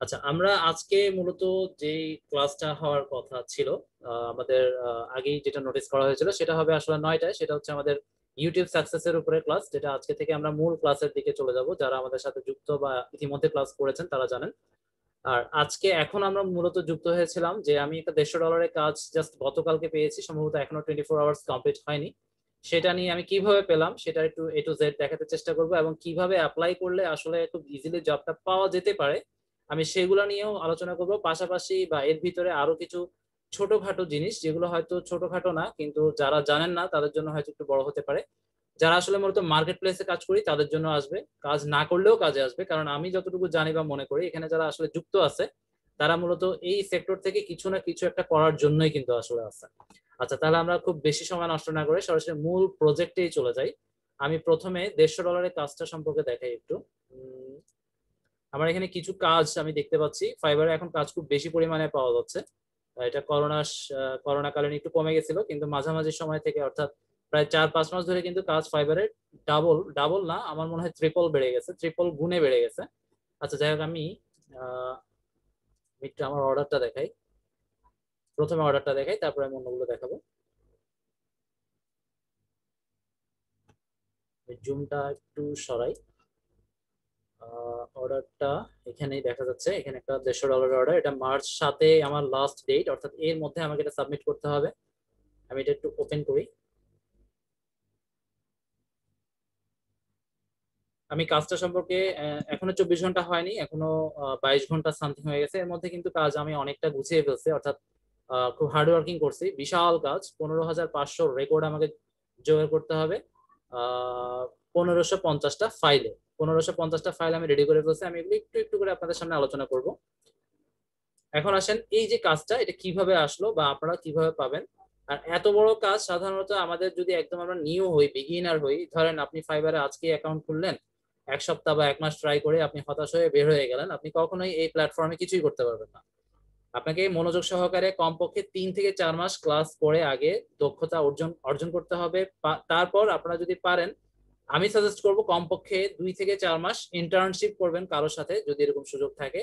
আচ্ছা আমরা আজকে মূলত যে ক্লাসটা হওয়ার কথা ছিল আমাদের আগেই যেটা নোটিস করা হয়েছিল সেটা হবে আসলে নয়টায়, সেটা হচ্ছে আমাদের ইউটিউব সাকসেসের উপরে ক্লাস যেটা আজকে থেকে আমরা মূল ক্লাসের দিকে চলে যাব। যারা আমাদের সাথে যুক্ত বা ইতিমধ্যে ক্লাস করেছেন তারা জানেন। আর আজকে এখন আমরা মূলত যুক্ত হয়েছিলাম যে আমি একটা দেড়শো ডলারের কাজ জাস্ট গতকালকে পেয়েছি, সম্ভবত এখনও টোয়েন্টি ফোর আওয়ার্স কমপ্লিট হয়নি। সেটা নিয়ে আমি কীভাবে পেলাম সেটা একটু এ টু জেড দেখাতে চেষ্টা করব এবং কীভাবে অ্যাপ্লাই করলে আসলে খুব ইজিলি জবটা পাওয়া যেতে পারে আমি সেগুলো নিয়েও আলোচনা করব। পাশাপাশি বা এর ভিতরে আরও কিছু ছোটখাটো জিনিস, যেগুলো হয়তো ছোটখাটো না, কিন্তু যারা জানেন না, তাদের জন্য হয়তো একটু বড় হতে পারে। যারা আসলে মূলত মার্কেট প্লেসে কাজ করি, তাদের জন্য আসবে। কাজ না করলেও কাজে আসবে, কারণ আমি যতটুকু জানি বা মনে করি, এখানে যারা আসলে যুক্ত আছে, তারা মূলত এই সেক্টর থেকে কিছু না কিছু একটা করার জন্যই কিন্তু আসলে আছে। আচ্ছা তাহলে আমরা খুব বেশি সময় নষ্ট না করে সরাসরি মূল প্রজেক্টেই চলে যাই। আমি প্রথমে দেড়শো ডলারের কাজটা সম্পর্কে দেখাই একটু। আমার এখানে কিছু কাজ আমি দেখতে পাচ্ছি। ফাইবারে এখন কাজ খুব বেশি পরিমাণে পাওয়া যাচ্ছে। এটা করোনা করোনাকালীন একটু কমে গেছিল, কিন্তু মাঝামাঝি সময় থেকে অর্থাৎ প্রায় চার পাঁচ মাস ধরে কিন্তু কাজ ফাইবারের ডাবল ডাবল না, আমার মনে হয় ট্রিপল বেড়ে গেছে ট্রিপল গুণে বেড়ে গেছে। আচ্ছা যাই হোক, আমি একটু আমার অর্ডারটা দেখাই। প্রথমে অর্ডারটা দেখাই, তারপরে আমি অন্যগুলো দেখাবো। জুমটা একটু সরাই। অর্ডারটা এখানেই দেখা যাচ্ছে। এখানে একটা দেড়শো ডলার অর্ডার এটা মার্চ সাথে আমার লাস্ট ডেট অর্থাৎ এর মধ্যে আমাকে এটা সাবমিট করতে হবে। আমি এটা একটু ওপেন করি। আমি কাজটা সম্পর্কে এখনও চব্বিশ ঘণ্টা হয়নি, এখনও বাইশ ঘণ্টা সামথিং হয়ে গেছে। এর মধ্যে কিন্তু কাজ আমি অনেকটা গুছিয়ে ফেলছি, অর্থাৎ খুব হার্ড ওয়ার্কিং করছি। বিশাল কাজ, পনেরো হাজার পাঁচশো রেকর্ড আমাকে জোগাড় করতে হবে। পনেরোশো পঞ্চাশটা ফাইলে পনেরোশো পঞ্চাশটা ফাইল আমি রেডি করে ফেলছি। আমি এগুলো একটু একটু করে আপনাদের সামনে আলোচনা করব। এখন আসেন, এই যে কাজটা, এটা কীভাবে আসলো বা আপনারা কীভাবে পাবেন? আর এত বড় কাজ সাধারণত আমাদের যদি একদম আমরা নিউ হই বিগিনার হই, ধরেন আপনি ফাইবারে আজকে অ্যাকাউন্ট খুললেন, এক সপ্তাহ বা এক মাস ট্রাই করে আপনি হতাশ হয়ে বের হয়ে গেলেন, আপনি কখনোই এই প্ল্যাটফর্মে কিছুই করতে পারবেন না। আপনাকে মনোযোগ সহকারে কমপক্ষে তিন থেকে চার মাস ক্লাস করে আগে দক্ষতা অর্জন অর্জন করতে হবে। তারপর আপনারা যদি পারেন আমি সাজেস্ট করব কমপক্ষে দুই থেকে চার মাস ইন্টার্নশিপ করবেন কারোর সাথে যদি এরকম সুযোগ থাকে।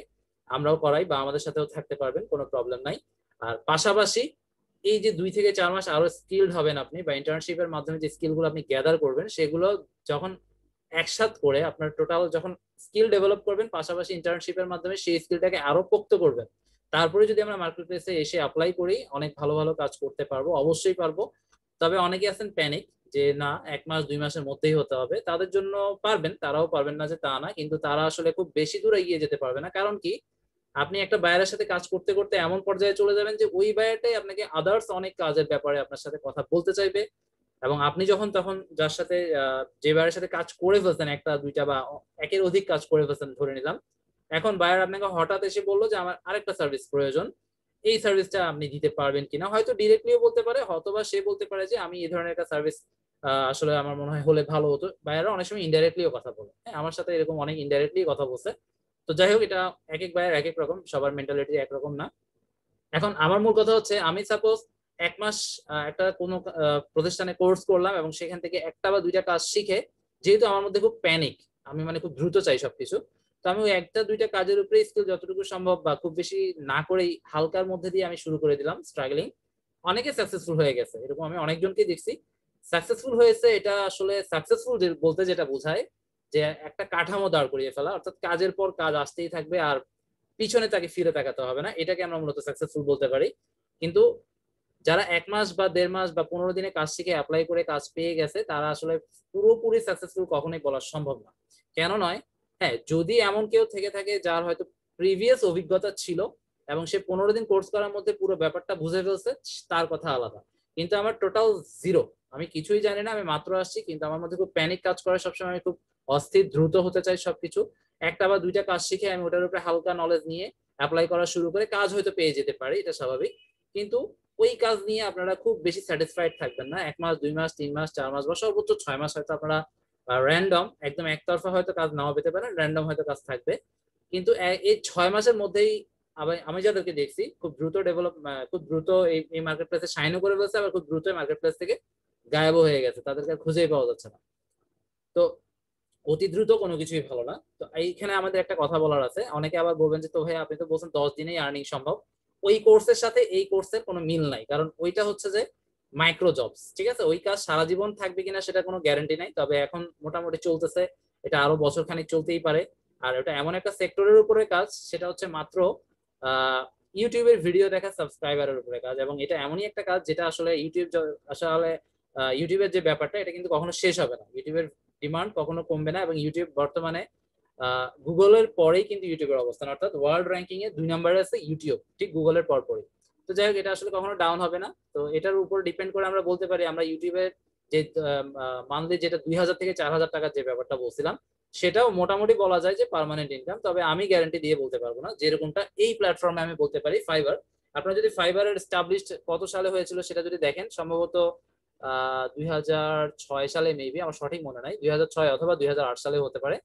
আমরাও করাই বা আমাদের সাথেও থাকতে পারবেন, কোনো প্রবলেম নাই। আর পাশাপাশি এই যে দুই থেকে চার মাস আরও স্কিলড হবেন আপনি বা ইন্টার্নশিপের মাধ্যমে যে স্কিলগুলো আপনি গ্যাদার করবেন, সেগুলো যখন একসাথ করে আপনার টোটাল যখন স্কিল ডেভেলপ করবেন, পাশাপাশি ইন্টার্নশিপের মাধ্যমে সেই স্কিলটাকে আরও পোক্ত করবেন। তারপরে যদি আমরা মার্কেট প্লেসে এসে অ্যাপ্লাই করি, অনেক ভালো ভালো কাজ করতে পারব, অবশ্যই পারব। তবে অনেকে আছেন প্যানিক যে না, এক মাস, দুই মাসের মধ্যেই হতে হবে, তাদের জন্য পারবেন, তারাও পারবেন না যে তা না, কিন্তু তারা আসলে খুব বেশি দূরে এগিয়ে যেতে পারবে না। কারণ কি? আপনি একটা বায়ারের সাথে কাজ করতে করতে এমন পর্যায়ে চলে যাবেন যে ওই বায়ারটাই আপনাকে আদার্স অনেক কাজের ব্যাপারে আপনার সাথে কথা বলতে চাইবে এবং আপনি যখন, তখন যার সাথে যে বায়ারের সাথে কাজ করে ফেলছেন, একটা, দুইটা বা একের অধিক কাজ করে ফেলছেন, ধরে নিলাম, এখন বায়ার আপনাকে হঠাৎ এসে বলল যে, আমার আরেকটা সার্ভিস প্রয়োজন। এই সার্ভিসটা আপনি দিতে পারবেন কিনা। হয়তো ডিরেক্টলিও বলতে পারে, হয়তোবা সে বলতে পারে যে, আমি এই ধরনের একটা সার্ভিস আসলে আমার মনে হয় হলে ভালো হতো। বায়াররা অনেক সময় ইনডাইরেক্টলিও কথা বলে। হ্যাঁ আমার সাথে এরকম অনেক ইনডাইরেক্টলি কথা বলছে। তো যাই হোক, এটা এক এক বায়ার এক এক রকম, সবার মেন্টালিটি একরকম না। এখন আমার মূল কথা হচ্ছে, আমি সাপোজ এক মাস একটা কোনো প্রতিষ্ঠানে কোর্স করলাম এবং সেখান থেকে একটা বা দুইটা কাজ শিখে, যেহেতু আমার মধ্যে খুব প্যানিক আমি মানে খুব দ্রুত চাই সবকিছু তো আমি ওই একটা দুইটা কাজের উপরে স্কিল যতটুকু সম্ভব বা খুব বেশি না করেই হালকার মধ্যে দিয়ে আমি শুরু করে দিলাম স্ট্রাগলিং অনেকে সাকসেসফুল হয়ে গেছে, এরকম আমি অনেকজনকে দেখছি। সাকসেসফুল হয়েছে এটা আসলে সাকসেসফুল বলতে যেটা বোঝায় যে একটা কাঠামো দাঁড় করিয়ে ফেলা, অর্থাৎ কাজের পর কাজ আসতেই থাকবে আর পিছনে তাকে ফিরে তাকাতে হবে না, এটাকে আমরা মূলত সাকসেসফুল বলতে পারি। কিন্তু যারা এক মাস বা দেড় মাস বা পনেরো দিনে কাজ শিখে অ্যাপ্লাই করে কাজ পেয়ে গেছে, তারা আসলে পুরোপুরি সাকসেসফুল কখনোই বলা সম্ভব না। কেন নয়? হ্যাঁ যদি এমন কেউ থেকে থাকে যার হয়তো প্রিভিয়াস অভিজ্ঞতা ছিল এবং সে পনেরো দিন কোর্স করার মধ্যে পুরো ব্যাপারটা বুঝে ফেলছে, তার কথা আলাদা। কিন্তু আমার টোটাল জিরো আমি কিছুই জানি না, আমি মাত্র আসছি, কিন্তু আমার মধ্যে খুব প্যানিক কাজ করে, সবসময় আমি খুব অস্থির, দ্রুত হতে চাই সবকিছু। একটা বা দুইটা কাজ শিখে আমি ওটার উপরে হালকা নলেজ নিয়ে অ্যাপ্লাই করা শুরু করে কাজ হয়তো পেয়ে যেতে পারি, এটা স্বাভাবিক। কিন্তু ওই কাজ নিয়ে আপনারা খুব বেশি স্যাটিসফাইড থাকবেন না। এক মাস, দুই মাস, তিন মাস, চার মাস বা সর্বোচ্চ ছয় মাস হয়তো আপনারা র্যান্ডম একদম একতরফা হয়তো কাজ নাও পেতে পারেন র্যান্ডম হয়তো কাজ থাকবে। কিন্তু এই ছয় মাসের মধ্যেই আমি যাদেরকে দেখছি, খুব দ্রুত ডেভেলপ খুব দ্রুত এই মার্কেট প্লেসে সাইনও করে ফেলছে, আবার খুব দ্রুত মার্কেট প্লেস থেকে গায়েব হয়ে গেছে। তাদেরকে খুঁজেই পাওয়া যাচ্ছে না। তো, অতি দ্রুত কোনো কিছুই ভালো না। তো, এইখানে আমাদের একটা কথা বলার আছে। অনেকে আবার বলবেন যে, তো ভাই, আপনি তো বলছেন দশ দিনেই আর্নিং সম্ভব। ওই কোর্সের সাথে এই কোর্সের কোনো মিল নাই। কারণ, ওইটা হচ্ছে যে মাইক্রো জবস ঠিক আছে? ওই কাজ সারা জীবন থাকবে কিনা সেটা কোনো গ্যারান্টি নাই, তবে এখন মোটামুটি চলতেছে। এটা আরও বছর খানিক চলতেই পারে। আর এটা এমন একটা সেক্টরের উপরে কাজ, সেটা হচ্ছে মাত্র ইউটিউবের ভিডিও দেখা সাবস্ক্রাইবারের উপরে কাজ। এবং এটা এমনই একটা কাজ যেটা আসলে ইউটিউব আসলে ইউটিউবের যে ব্যাপারটা, এটা কিন্তু কখনো শেষ হবে না। ইউটিউবের ডিমান্ড কখনো কমবে না এবং ইউটিউব বর্তমানে গুগলের পরেই কিন্তু ইউটিউবের অবস্থান। অর্থাৎ ওয়ার্ল্ড র্যাঙ্কিং এ দুই নম্বরে আছে ইউটিউব ঠিক গুগলের পর পরই তো যাই হোক, এটা আসলে কখনো ডাউন হবে না। তো এটার উপর ডিপেন্ড করে আমরা বলতে পারি, আমরা ইউটিউবের যে মান্থলি যেটা দুই হাজার থেকে চার হাজার টাকার যে ব্যাপারটা বলছিলাম, সেটাও মোটামুটি বলা যায় যে পার্মানেন্ট ইনকাম তবে আমি গ্যারান্টি দিয়ে বলতে পারব না, যেরকমটা এই প্ল্যাটফর্মে আমি বলতে পারি ফাইবার আপনারা যদি ফাইবারের স্টাবলিশড কত সালে হয়েছিল সেটা যদি দেখেন, সম্ভবত দুই হাজার ছয় সালে মেবি আমার সঠিক মনে নাই, দুই হাজার ছয় অথবা দুই হাজার আট সালে হতে পারে।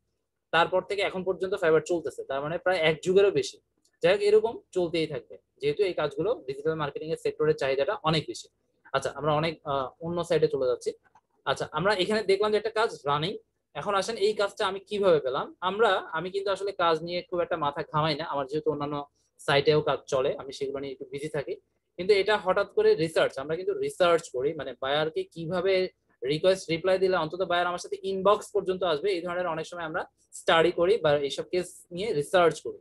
তারপর থেকে এখন পর্যন্ত ফাইবার চলতেছে, তার মানে প্রায় এক যুগেরও বেশি। যাই হোক, এরকম চলতেই থাকবে। যেহেতু এই কাজগুলো ডিজিটাল মার্কেটিং এর সেক্টরের চাহিদাটা অনেক বেশি। আচ্ছা আমরা অনেক অন্য সাইডে চলে যাচ্ছি। আচ্ছা আমরা এখানে দেখলাম যে একটা কাজ রানিং এখন আসেন এই কাজটা আমি কীভাবে পেলাম? আমরা, আমি কিন্তু আসলে কাজ নিয়ে খুব একটা মাথা ঘামাই না। আমার যেহেতু অন্যান্য সাইটেও কাজ চলে, আমি সেগুলো নিয়ে একটু বিজি থাকি। কিন্তু এটা হঠাৎ করে রিসার্চ আমরা কিন্তু রিসার্চ করি। মানে বায়ারকে কীভাবে রিকোয়েস্ট রিপ্লাই দিলে অন্তত বায়ার আমার সাথে ইনবক্স পর্যন্ত আসবে, এই ধরনের অনেক সময় আমরা স্টাডি করি বা এইসব কেস নিয়ে রিসার্চ করি।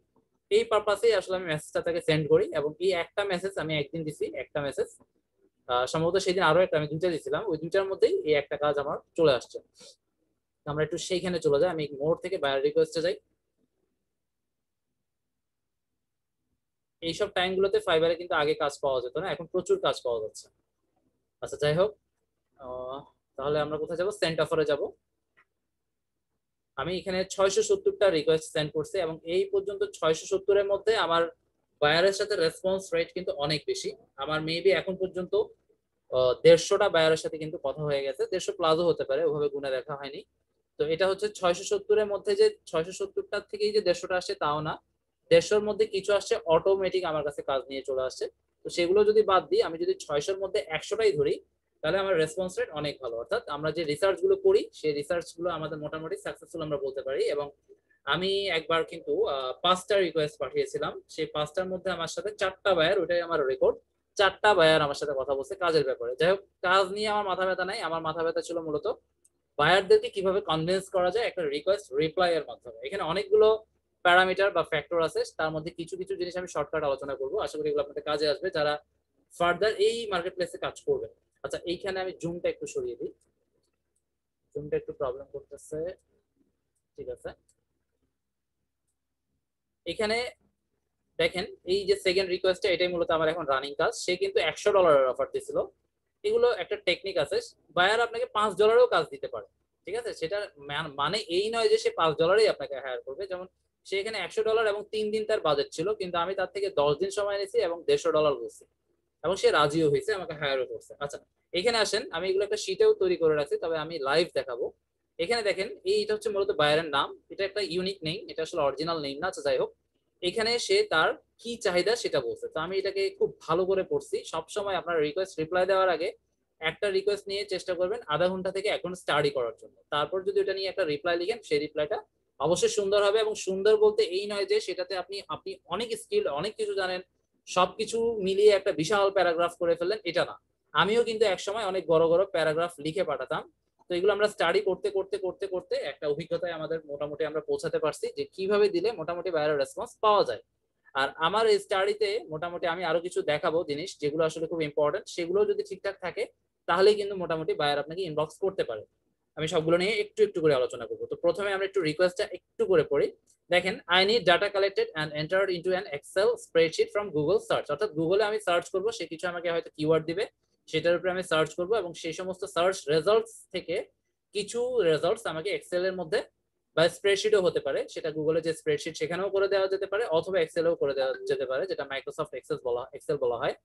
এই পারপাসেই আসলে আমি মেসেজটা তাকে সেন্ড করি এবং এই একটা মেসেজ আমি একদিন দিছি, একটা মেসেজ সম্ভবত সেদিন আরও একটা আমি দুইটা দিয়েছিলাম ওই দুইটার মধ্যেই এই একটা কাজ আমার চলে আসছে। আমরা একটু সেইখানে চলে যাই, আমি মোড় থেকে বায়ার রিকোয়েস্টে যাই। এইসব টাইমগুলোতে ফাইবারে কিন্তু আগে কাজ পাওয়া যেত না, এখন প্রচুর কাজ পাওয়া যাচ্ছে। আচ্ছা যাই হোক তাহলে আমরা কোথায় যাব? সেন্ট অফারে যাব। আমি এখানে ছয়শো সত্তরটা রিকোয়েস্ট সেন্ড করছি এবং এই পর্যন্ত ছয়শো সত্তরের মধ্যে আমার বায়ারের সাথে রেসপন্স রেট কিন্তু অনেক বেশি। আমার মেবি এখন পর্যন্ত দেড়শোটা বায়ারের সাথে কিন্তু কথা হয়ে গেছে। দেড়শো প্লাসও হতে পারে, ওভাবে গুনে দেখা হয়নি। তো এটা হচ্ছে ছয়শো সত্তরের মধ্যে যে ছয়শো সত্তরটার থেকেই যে দেড়শোটা আসছে তাও না। দেড়শোর মধ্যে কিছু আসছে অটোমেটিক আমার কাছে কাজ নিয়ে চলে আসছে। তো সেগুলো যদি বাদ দিই, আমি যদি ছয়শোর মধ্যে একশোটাই ধরি তাহলে আমার রেসপন্স রেট অনেক ভালো। অর্থাৎ আমরা যে রিসার্চগুলো করি, সেই রিসার্চগুলো আমাদের মোটামুটি সাকসেসফুল আমরা বলতে পারি এবং আমি একবার কিন্তু পাঁচটা রিকোয়েস্ট পাঠিয়েছিলাম। সেই পাঁচটার মধ্যে আমার সাথে চারটা বায়ার ওইটাই আমার রেকর্ড চারটা বায়ার আমার সাথে কথা বলছে কাজের ব্যাপারে। যাই হোক, কাজ নিয়ে আমার মাথা ব্যথা নাই। আমার মাথা ব্যথা ছিল মূলত বায়ারদেরকে কীভাবে কনভিন্স করা যায় একটা রিকোয়েস্ট রিপ্লাই এর মাধ্যমে। এখানে অনেকগুলো প্যারামিটার বা ফ্যাক্টর আছে। তার মধ্যে কিছু কিছু জিনিস আমি শর্টকাট আলোচনা করব। আশা করি এগুলো আপনাদের কাজে আসবে। যারা ফার্দার এই মার্কেট প্লেসে কাজ করবে আচ্ছা এইখানে আমি জুমটা একটু সরিয়ে দিই। জুমটা একটু প্রবলেম করতেছে। ঠিক আছে। এখানে দেখেন, এই যে সেকেন্ড রিকোয়েস্টটা এটাই মূলত আমার এখন রানিং কাজ। সে কিন্তু একশো ডলারের অফার দিছিল। এগুলো একটা টেকনিক আছে। বায়ার আপনাকে পাঁচ ডলারেও কাজ দিতে পারে। ঠিক আছে? সেটা মানে এই নয় যে সে পাঁচ ডলারেই আপনাকে হায়ার করবে। যেমন, সে এখানে একশো ডলার এবং তিন দিন তার বাজেট ছিল। কিন্তু আমি তার থেকে দশ দিন সময় নিয়েছি এবং দেড়শো ডলার বলছি। এবং সে রাজিও হয়েছে, আমাকে হায়ারও করছে। আচ্ছা এখানে আসেন, আমি এগুলো একটা শীতেও তৈরি করে রাখছি, তবে আমি লাইভ দেখাবো। এখানে দেখেন এইটা হচ্ছে মূলত বায়ারের নাম, এটা একটা ইউনিক নেই এটা আসলে অরিজিনাল নেই না আচ্ছা যাই হোক। এখানে সে তার কি চাহিদা সেটা বলছে। তো আমি এটাকে খুব ভালো করে পড়ছি। সবসময় আপনার রিকোয়েস্ট রিপ্লাই দেওয়ার আগে একটা রিকোয়েস্ট নিয়ে চেষ্টা করবেন আধা ঘণ্টা থেকে এখন স্টাডি করার জন্য। তারপর যদি এটা নিয়ে একটা রিপ্লাই লিখেন, সেই রিপ্লাইটা অবশ্যই সুন্দর হবে এবং সুন্দর বলতে এই নয় যে সেটাতে আপনি আপনি অনেক স্কিল অনেক কিছু জানেন সবকিছু মিলিয়ে একটা বিশাল প্যারাগ্রাফ করে ফেললেন, এটা না। আমিও কিন্তু একসময় অনেক বড় বড় প্যারাগ্রাফ লিখে পাঠাতাম। তো এগুলো আমরা স্টাডি করতে করতে করতে করতে একটা অভিজ্ঞতায় আমাদের মোটামুটি আমরা পৌঁছাতে পারছি যে কীভাবে দিলে মোটামুটি বাইরের রেসপন্স পাওয়া যায়। আর আমার এই স্টাডিতে মোটামুটি আমি আরও কিছু দেখাবো জিনিস যেগুলো আসলে খুব ইম্পর্টেন্ট সেগুলো যদি ঠিকঠাক থাকে, তাহলেই কিন্তু মোটামুটি বায়ার আপনাকে ইনবক্স করতে পারে। আমি সবগুলো নিয়ে একটু একটু করে আলোচনা করব। তো প্রথমে আমরা একটু রিকোয়েস্টটা একটু করে পড়ি। দেখেন I need data collected and entered into an Excel spreadsheet from Google search অর্থাৎ গুগলে আমি সার্চ করব, সে কিছু আমাকে হয়তো কিওয়ার্ড দিবে, সেটার উপরে আমি সার্চ করব এবং সেই সমস্ত সার্চ রেজাল্টস থেকে কিছু রেজাল্টস আমাকে এক্সেল এর মধ্যে বা স্প্রেডশিটও হতে পারে। সেটা গুগলে যে স্প্রেডশিট সেখানেও করে দেওয়া যেতে পারে, অথবা এক্সেলেও করে দেওয়া যেতে পারে, যেটা মাইক্রোসফট এক্সেল বলা এক্সেল বলা হয়।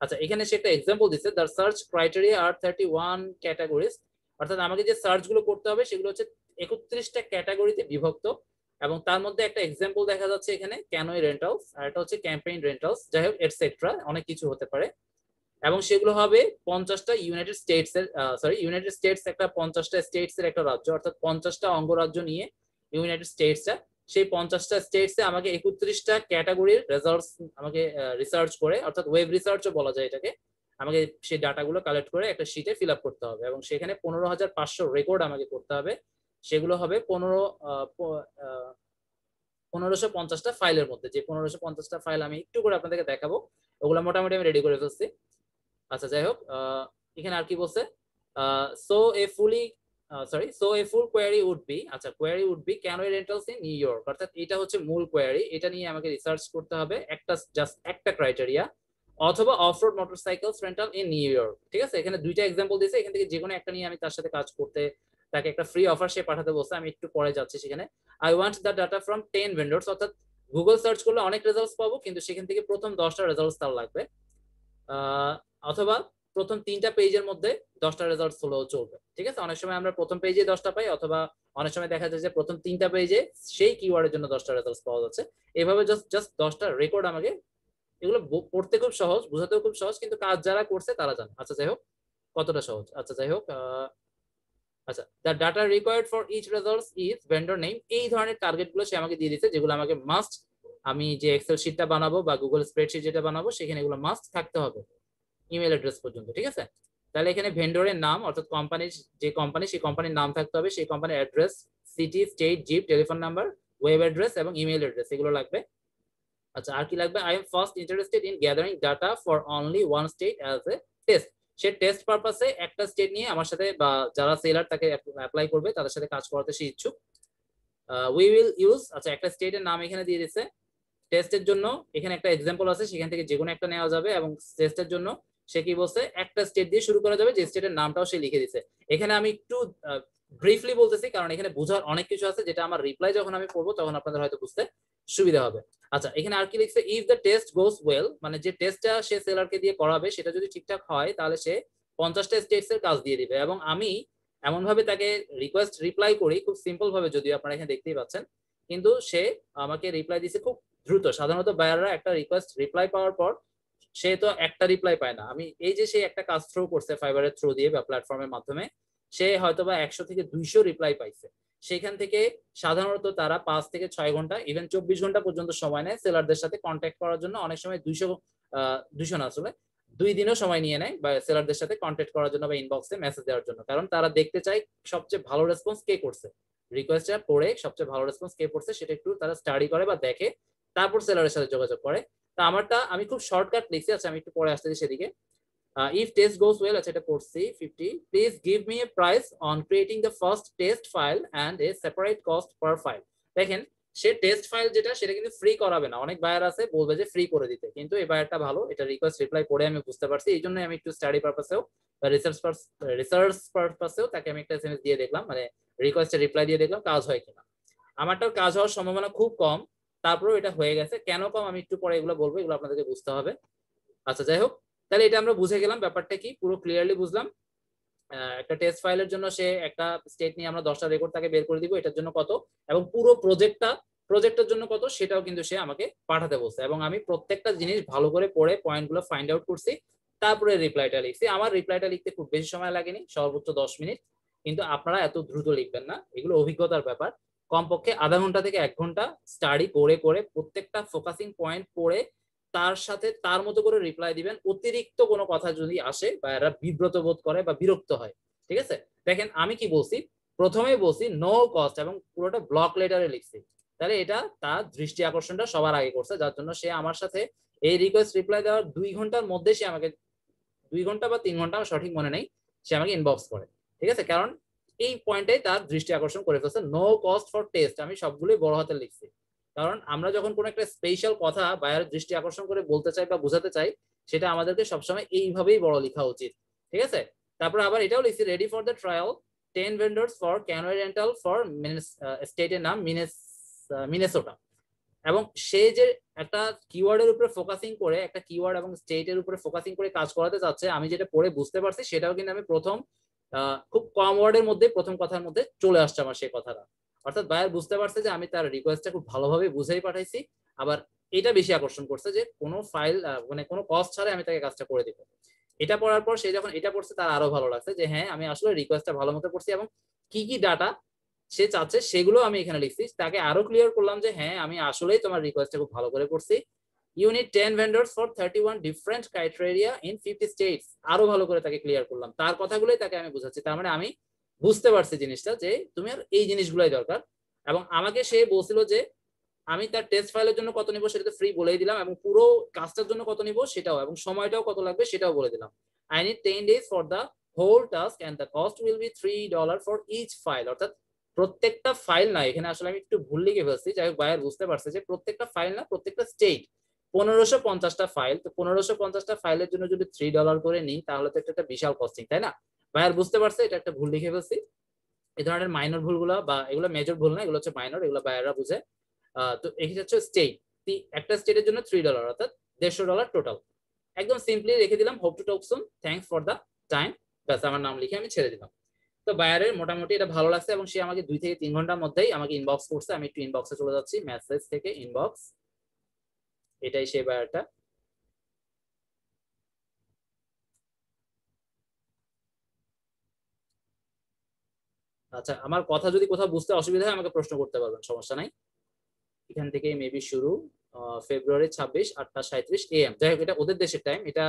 আচ্ছা এখানে সে একটা এক্সাম্পল দিচ্ছে the search criteria are thirty one categories অর্থাৎ আমাকে যে সার্চগুলো করতে হবে সেগুলো হচ্ছে একত্রিশটা ক্যাটাগরিতে বিভক্ত এবং তার মধ্যে একটা এক্সাম্পল দেখা যাচ্ছে এখানে ক্যানোই রেন্টালস আর এটা হচ্ছে ক্যাম্পেইন রেন্টালস যাই হোক এটসেট্রা অনেক কিছু হতে পারে। এবং সেগুলো হবে পঞ্চাশটা ইউনাইটেড স্টেটস এর সরি ইউনাইটেড স্টেটস একটা পঞ্চাশটা স্টেটস এর একটা রাজ্য, অর্থাৎ পঞ্চাশটা অঙ্গরাজ্য নিয়ে ইউনাইটেড স্টেটসটা সেই পঞ্চাশটা স্টেটসে আমাকে একত্রিশটা ক্যাটাগরির রেজাল্টস আমাকে রিসার্চ করে, অর্থাৎ ওয়েব রিসার্চও বলা যায় এটাকে। আমাকে সেই ডাটাগুলো কালেক্ট করে একটা শিটে ফিল আপ করতে হবে এবং সেখানে পনেরো হাজার পাঁচশো রেকর্ড আমাকে করতে হবে। সেগুলো হবে পনেরো পনেরোশো পঞ্চাশটা ফাইলের মধ্যে। যে পনেরোশো পঞ্চাশটা ফাইল আমি একটু করে আপনাদেরকে দেখাবো, ওগুলো মোটামুটি আমি রেডি করে ফেলছি। আচ্ছা যাই হোক এখানে আর কি বলছে? So a fully sorry so a full query would be আচ্ছা query would be canoe rentals in New York অর্থাৎ এটা হচ্ছে মূল কোয়ারি এটা নিয়ে আমাকে রিসার্চ করতে হবে। একটা জাস্ট একটা ক্রাইটেরিয়া অথবা off offroad motorcycles rental in New York, ঠিক আছে? এখানে দুইটা এক্সাম্পল দিয়েছে, এখান থেকে যে কোনো একটা নিয়ে আমি তার সাথে কাজ করতে, তাকে একটা ফ্রি অফার সে পাঠাতে বলছে, আমি একটু পরে যাচ্ছি সেখানে। I want the data from ten vendors অর্থাৎ গুগল সার্চ করলে অনেক রেজাল্টস পাবো, কিন্তু সেখান থেকে প্রথম দশটা রেজাল্টস তার লাগবে। অথবা প্রথম তিনটা পেজের মধ্যে দশটা রেজাল্টস হলেও চলবে, ঠিক আছে? অনেক সময় আমরা প্রথম পেজে দশটা পাই, অথবা অনেক সময় দেখা যায় যে প্রথম তিনটা পেজে সেই কিওয়ার্ডের জন্য দশটা রেজাল্টস পাওয়া যাচ্ছে। এভাবে জাস্ট জাস্ট দশটা রেকর্ড আমাকে এগুলো পড়তে খুব সহজ, বোঝাতেও খুব সহজ, কিন্তু কাজ যারা করছে তারা জানে। আচ্ছা যাই হোক, কতটা সহজ? আচ্ছা যাই হোক আচ্ছা the data required for each results is vendor name এই ধরনের টার্গেটগুলো সে আমাকে দিয়ে দিচ্ছে যেগুলো আমাকে মাস্ট আমি যে এক্সেল শিটটা বানাবো বা গুগল স্প্রেডশিট যেটা বানাবো, সেখানে এগুলো মাস্ট থাকতে হবে। ইমেল অ্যাড্রেস পর্যন্ত, ঠিক আছে? তাহলে এখানে ভেন্ডরের নাম, অর্থাৎ কোম্পানির যে কোম্পানি সেই কোম্পানির নাম থাকতে হবে, সেই কোম্পানির address city state zip telephone number web address এবং ইমেল অ্যাড্রেস এগুলো লাগবে। আচ্ছা আর কি লাগবে? I am first interested in gathering data for only one state as a test say test পারপাসে একটা স্টেট নিয়ে আমার সাথে বা যারা সেলার তাকে অ্যাপ্লাই করবে, তাদের সাথে কাজ করাতে সে ইচ্ছুক। উই উইল ইউজ আচ্ছা একটা স্টেটের নাম এখানে দিয়ে দিচ্ছে টেস্টের জন্য এখানে একটা এক্সাম্পল আছে, সেখান থেকে যে কোনো একটা নেওয়া যাবে এবং টেস্টের জন্য সে কি বলছে, একটা স্টেট দিয়ে শুরু করা যাবে, যে স্টেটের নামটাও সে লিখে দিচ্ছে এখানে আমি একটু ব্রিফলি বলতেছি, কারণ এখানে বোঝার অনেক কিছু আছে, যেটা আমার রিপ্লাই যখন আমি পড়ব, তখন আপনাদের হয়তো বুঝতে সুবিধা হবে। আচ্ছা এখানে আর কি লিখছে? If the test goes well মানে যে টেস্টটা সে সেলারকে দিয়ে করাবে, সেটা যদি ঠিকঠাক হয়, তাহলে সে পঞ্চাশটা স্টেটস এর কাজ দিয়ে দিবে। এবং আমি এমন ভাবে তাকে রিকোয়েস্ট রিপ্লাই করি, খুব সিম্পল ভাবে যদিও আপনারা এখানে দেখতেই পাচ্ছেন, কিন্তু সে আমাকে রিপ্লাই দিছে খুব দ্রুত। সাধারণত বায়াররা একটা রিকোয়েস্ট রিপ্লাই পাওয়ার পর, সে তো একটা রিপ্লাই পায় না। আমি এই যে সে একটা কাজ থ্রু করছে ফাইবারের থ্রু দিয়ে বা প্ল্যাটফর্মের মাধ্যমে সে হয়তো বা একশো থেকে দুইশো রিপ্লাই পাইছে। সেখান থেকে সাধারণত তারা পাঁচ থেকে ছয় ঘণ্টা ইভেন চব্বিশ ঘণ্টা পর্যন্ত সময় নেয় সেলারদের সাথে কন্ট্যাক্ট করার জন্য। অনেক সময় দুইশো দুইশো না আসলে দুই দিনও সময় নিয়ে নেয় বা সেলারদের সাথে কন্ট্যাক্ট করার জন্য বা ইনবক্সে মেসেজ দেওয়ার জন্য। কারণ তারা দেখতে চায় সবচেয়ে ভালো রেসপন্স কে করছে। রিকোয়েস্টটা পড়ে সবচেয়ে ভালো রেসপন্স কে পড়ছে সেটা একটু তারা স্টাডি করে বা দেখে, তারপর সেলারের সাথে যোগাযোগ করে। তা আমারটা, আমি খুব শর্টকাট লিখছি আচ্ছা আমি একটু পরে আসতেছি সেদিকে। ইফ টেস্ট গোস ওয়েল আচ্ছা এটা পড়ছি fifty please give me a price on creating the first test file and a separate cost per file দেখেন, সে টেস্ট ফাইল যেটা, সেটা কিন্তু ফ্রি করাবে না। অনেক বায়ার আছে, বলবে যে ফ্রি করে দিতে। কিন্তু এই বায়ারটা ভালো, এটা রিকোয়েস্ট রিপ্লাই করে আমি বুঝতে পারছি। এই জন্য আমি একটু স্টাডি পারপাসেও বা রিসার্চ রিসার্চ পারপাসেও তাকে আমি একটা এসএমএস দিয়ে দেখলাম। মানে রিকোয়েস্টে রিপ্লাই দিয়ে দেখলাম, কাজ হয় কিনা। আমারটাও কাজ হওয়ার সম্ভাবনা খুব কম। তারপরেও এটা হয়ে গেছে। কেন কম, আমি একটু পরে এগুলো বলব, এগুলো আপনাদেরকে বুঝতে হবে। আচ্ছা যাই হোক। তাহলে এটা আমরা বুঝে গেলাম, ব্যাপারটা কি? পুরো ক্লিয়ারলি বুঝলাম। একটা টেস্ট ফাইলের জন্য সে একটা স্টেট নিয়ে আমরা দশটা রেকর্ড তাকে বের করে দিব, এটার জন্য কত? এবং পুরো প্রজেক্টটা প্রজেক্টের জন্য কত? সেটাও কিন্তু সে আমাকে পাঠাতে বলছে। এবং আমি প্রত্যেকটা জিনিস ভালো করে পড়ে পয়েন্টগুলো ফাইন্ড আউট করছি, তারপরে রিপ্লাইটা লিখছি। আমার রিপ্লাইটা লিখতে খুব বেশি সময় লাগেনি, সর্বোচ্চ দশ মিনিট। কিন্তু আপনারা এত দ্রুত লিখবেন না, এগুলো অভিজ্ঞতার ব্যাপার। কমপক্ষে আধা ঘণ্টা থেকে এক ঘণ্টা স্টাডি করে করে প্রত্যেকটা ফোকাসিং পয়েন্ট পড়ে তার সাথে তার মতো করে রিপ্লাই দিবেন। অতিরিক্ত কোনো কথা যদি আসে বা এরা বিব্রত বোধ করে বা বিরক্ত হয়, ঠিক আছে? দেখেন, আমি কি বলছি? প্রথমে বলছি নো কস্ট এবং পুরোটা ব্লক লেটারে লিখছি। তাহলে এটা তার দৃষ্টি আকর্ষণটা সবার আগে করছে, যার জন্য সে আমার সাথে এই রিকোয়েস্ট রিপ্লাই দেওয়ার দুই ঘণ্টার মধ্যে সে আমাকে, দুই ঘণ্টা বা তিন ঘণ্টা আমার সঠিক মনে নেই, সে আমাকে ইনবক্স করে, ঠিক আছে? কারণ এই পয়েন্টে তার দৃষ্টি আকর্ষণ করে ফেলছে। নো কস্ট ফর টেস্ট আমি সবগুলোই বড় হাতে লিখছি। কারণ আমরা যখন কোনো একটা স্পেশাল কথা বাইরের দৃষ্টি আকর্ষণ করে বলতে চাই বা বোঝাতে চাই, সেটা আমাদেরকে সবসময় এইভাবেই বড় লেখা উচিত, ঠিক আছে? তারপর আবার এটাও লিখছি ready for the trial ten vendors for canoe rental for স্টেটের নাম মিনেস মিনেসোটা এবং সে যে একটা কিওয়ার্ডের উপরে ফোকাসিং করে, একটা কিওয়ার্ড এবং স্টেটের উপরে ফোকাসিং করে কাজ করাতে চাচ্ছে, আমি যেটা পড়ে বুঝতে পারছি, সেটাও কিন্তু আমি প্রথম খুব কম ওয়ার্ডের মধ্যে, প্রথম কথার মধ্যে চলে আসছে আমার সেই কথাটা। অর্থাৎ বায়ার বুঝতে পারছে যে আমি তার রিকোয়েস্টটা খুব ভালোভাবে বুঝেই পাঠাইছি, আবার এটা বেশি আকর্ষণ করছে যে কোনো ফাইল মানে কোনো কস্ট ছাড়াই আমি তাকে কাজটা করে দিব। এটা পড়ার পর সে যখন এটা পড়ছে তার আরও ভালো লাগছে যে হ্যাঁ আমি আসলে রিকোয়েস্টটা ভালো মতো করছি এবং কি কি ডাটা সে চাচ্ছে সেগুলো আমি এখানে লিখছি। তাকে আরও ক্লিয়ার করলাম যে হ্যাঁ আমি আসলেই তোমার রিকোয়েস্টটা খুব ভালো করে পড়ছি you need ten vendors for thirty one different criteria in fifty states আরও ভালো করে তাকে ক্লিয়ার করলাম। তার কথাগুলোই তাকে আমি বুঝাচ্ছি। তার মানে আমি বুঝতে পারছি জিনিসটা যে তুমি আর এই জিনিসগুলোই দরকার। এবং আমাকে সে বলছিল যে, আমি তার টেস্ট ফাইলের জন্য কত নিব সেটা ফ্রি বলেই দিলাম এবং পুরো কাজটার জন্য কত নিব সেটাও এবং সময়টাও কত লাগবে সেটাও বলে দিলাম। I need ten days for the whole task and the cost will be three dollar for each file অর্থাৎ প্রত্যেকটা ফাইল না, এখানে আসলে আমি একটু ভুল লিখে ফেলছি, যাই হোক বায়ার বুঝতে পারছে যে প্রত্যেকটা ফাইল না, প্রত্যেকটা স্টেট পনেরোশো পঞ্চাশটা ফাইল তো পনেরোশো পঞ্চাশটা ফাইলের জন্য যদি থ্রি ডলার করে নিই, তাহলে তো একটা বিশাল কস্টিং তাই না? বায়ার বুঝতে পারছে, এটা একটা ভুল লিখে ফেলছি। এই ধরনের মাইনর ভুলগুলো বা এগুলো মেজর ভুল না, এগুলো হচ্ছে মাইনর এগুলো বায়াররা বুঝে। তো এখানে হচ্ছে স্টেট একটা স্টেটের জন্য থ্রি ডলার অর্থাৎ দেড়শো ডলার টোটাল একদম সিম্পলি রেখে দিলাম hope to talk soon thanks for the time ব্যাস, আমার নাম লিখে আমি ছেড়ে দিলাম। তো বায়ারের মোটামুটি এটা ভালো লাগছে এবং সে আমাকে দুই থেকে তিন ঘণ্টার মধ্যেই আমাকে ইনবক্স করছে। আমি একটু ইনবক্সে চলে যাচ্ছি মেসেজ থেকে ইনবক্স এটাই সেই বায়ারটা আচ্ছা আমার কথা যদি কোথাও বুঝতে অসুবিধা হয়, আমাকে প্রশ্ন করতে পারবেন, সমস্যা নাই। এখান থেকে মেবি শুরু ফেব্রুয়ারি ছাব্বিশ, আটটা সাঁত্রিশ এম যাই হোক, এটা ওদের দেশের টাইম এটা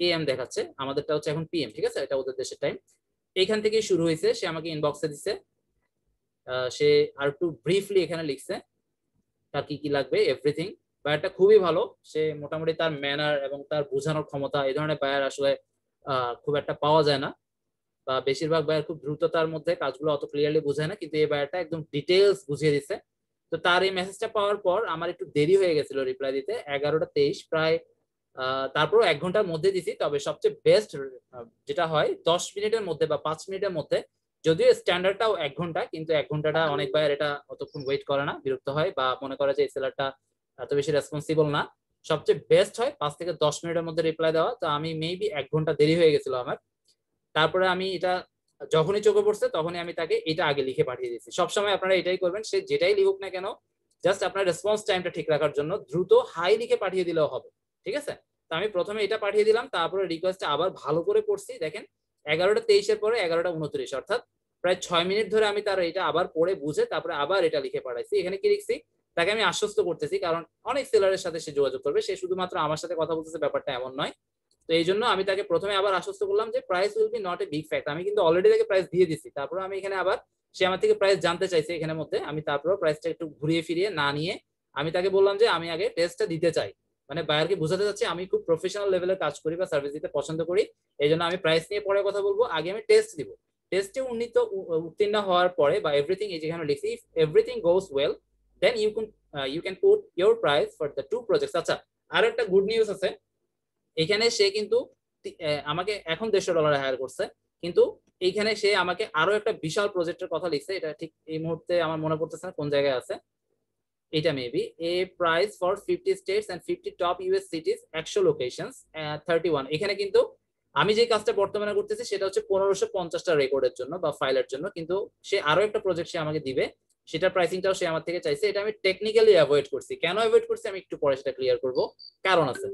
এম দেখাচ্ছে। আমাদেরটা হচ্ছে এখন পিএম ঠিক আছে? এটা ওদের দেশের টাইম এইখান থেকে শুরু হয়েছে, সে আমাকে ইনবক্সে দিচ্ছে সে আর একটু ব্রিফলি এখানে লিখছে, তার কি কি লাগবে এভরিথিং বায়ারটা খুবই ভালো, সে মোটামুটি তার ম্যানার এবং তার বোঝানোর ক্ষমতা, এই ধরনের বায়ার আসলে খুব একটা পাওয়া যায় না। বা বেশিরভাগ বায়ার খুব দ্রুততার মধ্যে কাজগুলো অত ক্লিয়ারলি বোঝায় না, কিন্তু এই বায়ারটা একদম ডিটেলস বুঝিয়ে দিচ্ছে তো তার এই মেসেজটা পাওয়ার পর আমার একটু দেরি হয়ে গেছিল রিপ্লাই দিতে, এগারোটা তেইশ প্রায় তারপর এক ঘণ্টার মধ্যে দিছি, তবে সবচেয়ে বেস্ট যেটা হয় দশ মিনিটের মধ্যে বা পাঁচ মিনিটের মধ্যে, যদিও স্ট্যান্ডার্ডটাও এক ঘণ্টা, কিন্তু এক ঘন্টাটা অনেক বায়ার এটা অতক্ষণ ওয়েট করে না, বিরক্ত হয় বা মনে করে যে এই সেলারটা এত বেশি রেসপন্সিবল না। সবচেয়ে বেস্ট হয় পাঁচ থেকে দশ মিনিটের মধ্যে রিপ্লাই দেওয়া, তো আমি মেবি এক ঘণ্টা দেরি হয়ে গেছিল আমার। তারপরে আমি এটা যখনই চোখে পড়ছে তখনই আমি তাকে এটা আগে লিখে পাঠিয়ে দিয়েছি। সবসময় আপনারা এটাই করবেন, সে যেটাই লিখুক না কেন জাস্ট আপনার রেসপন্স টাইমটা ঠিক রাখার জন্য দ্রুত হাই লিখে পাঠিয়ে দিলেও হবে, ঠিক আছে? তো আমি প্রথমে এটা পাঠিয়ে দিলাম, তারপরে রিকোয়েস্টটা আবার ভালো করে পড়ছি। দেখেন, এগারোটা তেইশের পরে এগারোটা উনত্রিশ, অর্থাৎ প্রায় ছয় মিনিট ধরে আমি তার এটা আবার পড়ে বুঝে তারপরে আবার এটা লিখে পাঠাইছি। এখানে কি লিখছি? তাকে আমি আশ্বস্ত করতেছি, কারণ অনেক সেলারের সাথে সে যোগাযোগ করবে, সে শুধুমাত্র আমার সাথে কথা বলতেছে, ব্যাপারটা এমন নয়। তো এই জন্য আমি তাকে প্রথমে আবার আশ্বস্ত করলাম যে price will be not a big fact আমি কিন্তু অলরেডি তাকে প্রাইস দিয়ে দিচ্ছি তারপরে আমি এখানে আবার সে আমার থেকে প্রাইস জানতে চাইছে এখানে মধ্যে। আমি তারপরে প্রাইসটা একটু ঘুরিয়ে ফিরিয়ে না নিয়ে আমি তাকে বললাম যে আমি আগে টেস্টটা দিতে চাই। মানে বায়ারকে বোঝাতে চাচ্ছি, আমি খুব প্রফেশনাল লেভেলে কাজ করি বা সার্ভিস দিতে পছন্দ করি। এই জন্য আমি প্রাইস নিয়ে পরে কথা বলব। আগে আমি টেস্ট দিব। টেস্টে উন্নীত উত্তীর্ণ হওয়ার পরে বা এভরিথিং এই যেখানে লিখছি if everything goes well then you can you can put your price for the two projects আচ্ছা আর একটা গুড নিউজ আছে। এখানে সে কিন্তু আমাকে এখন দেড়শো ডলার হায়ার করছে, কিন্তু এইখানে সে আমাকে আরও একটা বিশাল প্রজেক্টের কথা লিখছে, এটা ঠিক এই মুহূর্তে আমার মনে পড়তেছে না কোন জায়গায় আছে। এটা maybe a price for fifty states and fifty top US cities একশো লোকেশনস থার্টি ওয়ান এখানে কিন্তু আমি যে কাজটা বর্তমানে করতেছি, সেটা হচ্ছে পনেরোশো পঞ্চাশটা রেকর্ডের জন্য বা ফাইলের জন্য, কিন্তু সে আরও একটা প্রজেক্ট সে আমাকে দিবে, সেটার প্রাইসিংটাও সে আমার থেকে চাইছে। এটা আমি টেকনিক্যালি অ্যাভয়েড করছি। কেন অ্যাভয়েড করছি আমি একটু পরে সেটা ক্লিয়ার করব। কারণ আছে।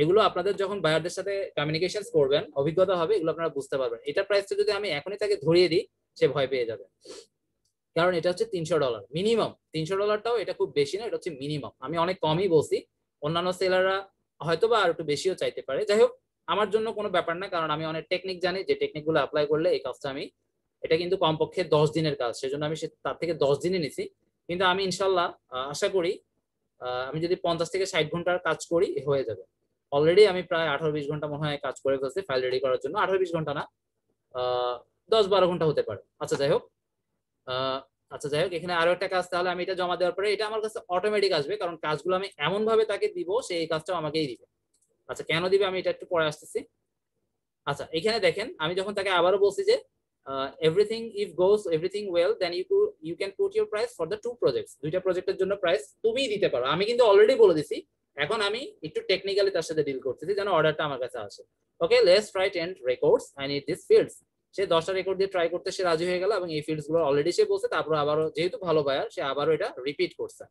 এগুলো আপনাদের যখন বায়ারদের সাথে কমিউনিকেশন করবেন, অভিজ্ঞতা হবে, এগুলো আপনারা বুঝতে পারবেন। এটা প্রাইসটা যদি আমি এখনই তাকে ধরিয়ে দিই, সে ভয় পেয়ে যাবে। কারণ এটা হচ্ছে তিনশো ডলার মিনিমাম তিনশো ডলারটাও এটা খুব বেশি না, এটা হচ্ছে মিনিমাম আমি অনেক কমই বলছি। অন্যান্য সেলাররা হয়তো বা আর একটু বেশিও চাইতে পারে। যাই হোক, আমার জন্য কোনো ব্যাপার না, কারণ আমি অনেক টেকনিক জানি। যে টেকনিকগুলো অ্যাপ্লাই করলে এই কাজটা আমি, এটা কিন্তু কমপক্ষে দশ দিনের কাজ। সেজন্য আমি তার থেকে দশ দিনে নিছি। কিন্তু আমি ইনশাল্লাহ আশা করি আমি যদি পঞ্চাশ থেকে ষাট ঘণ্টার কাজ করি হয়ে যাবে। অলরেডি আমি প্রায় আঠারো বিশ ঘণ্টা মনে হয় কাজ করে ফেলছি ফাইল রেডি করার জন্য। আঠারো বিশ ঘণ্টা না দশ বারো ঘণ্টা হতে পারে। আচ্ছা যাই হোক। আচ্ছা যাই হোক, এখানে আরও একটা কাজ, তাহলে আমি এটা জমা দেওয়ার পরে এটা আমার কাছে অটোমেটিক আসবে, কারণ কাজগুলো আমি এমন ভাবে তাকে দিব, সে এই কাজটাও আমাকেই দিবে। আচ্ছা কেন দিবে আমি এটা একটু পরে আসতেছি। আচ্ছা এখানে দেখেন, আমি যখন তাকে আবারও বলছি যে everything if goes everything well then you you can put your price for the two projects দুইটা প্রজেক্টের জন্য প্রাইস তুমিই দিতে পারো। আমি কিন্তু অলরেডি বলে দিছি এখন আমি একটু টেকনিক্যালি তার সাথে ডিল করতেছি, যেন অর্ডারটা আমার কাছে আসে। Okay let's try and records I need this fields সে দশটা রেকর্ড দিয়ে ট্রাই করতে সে রাজি হয়ে গেল এবং এই ফিল্ডসগুলো অলরেডি সে বলছে, তারপর আবারও যেহেতু ভালো বায়ার সে আবারও এটা রিপিট করছে।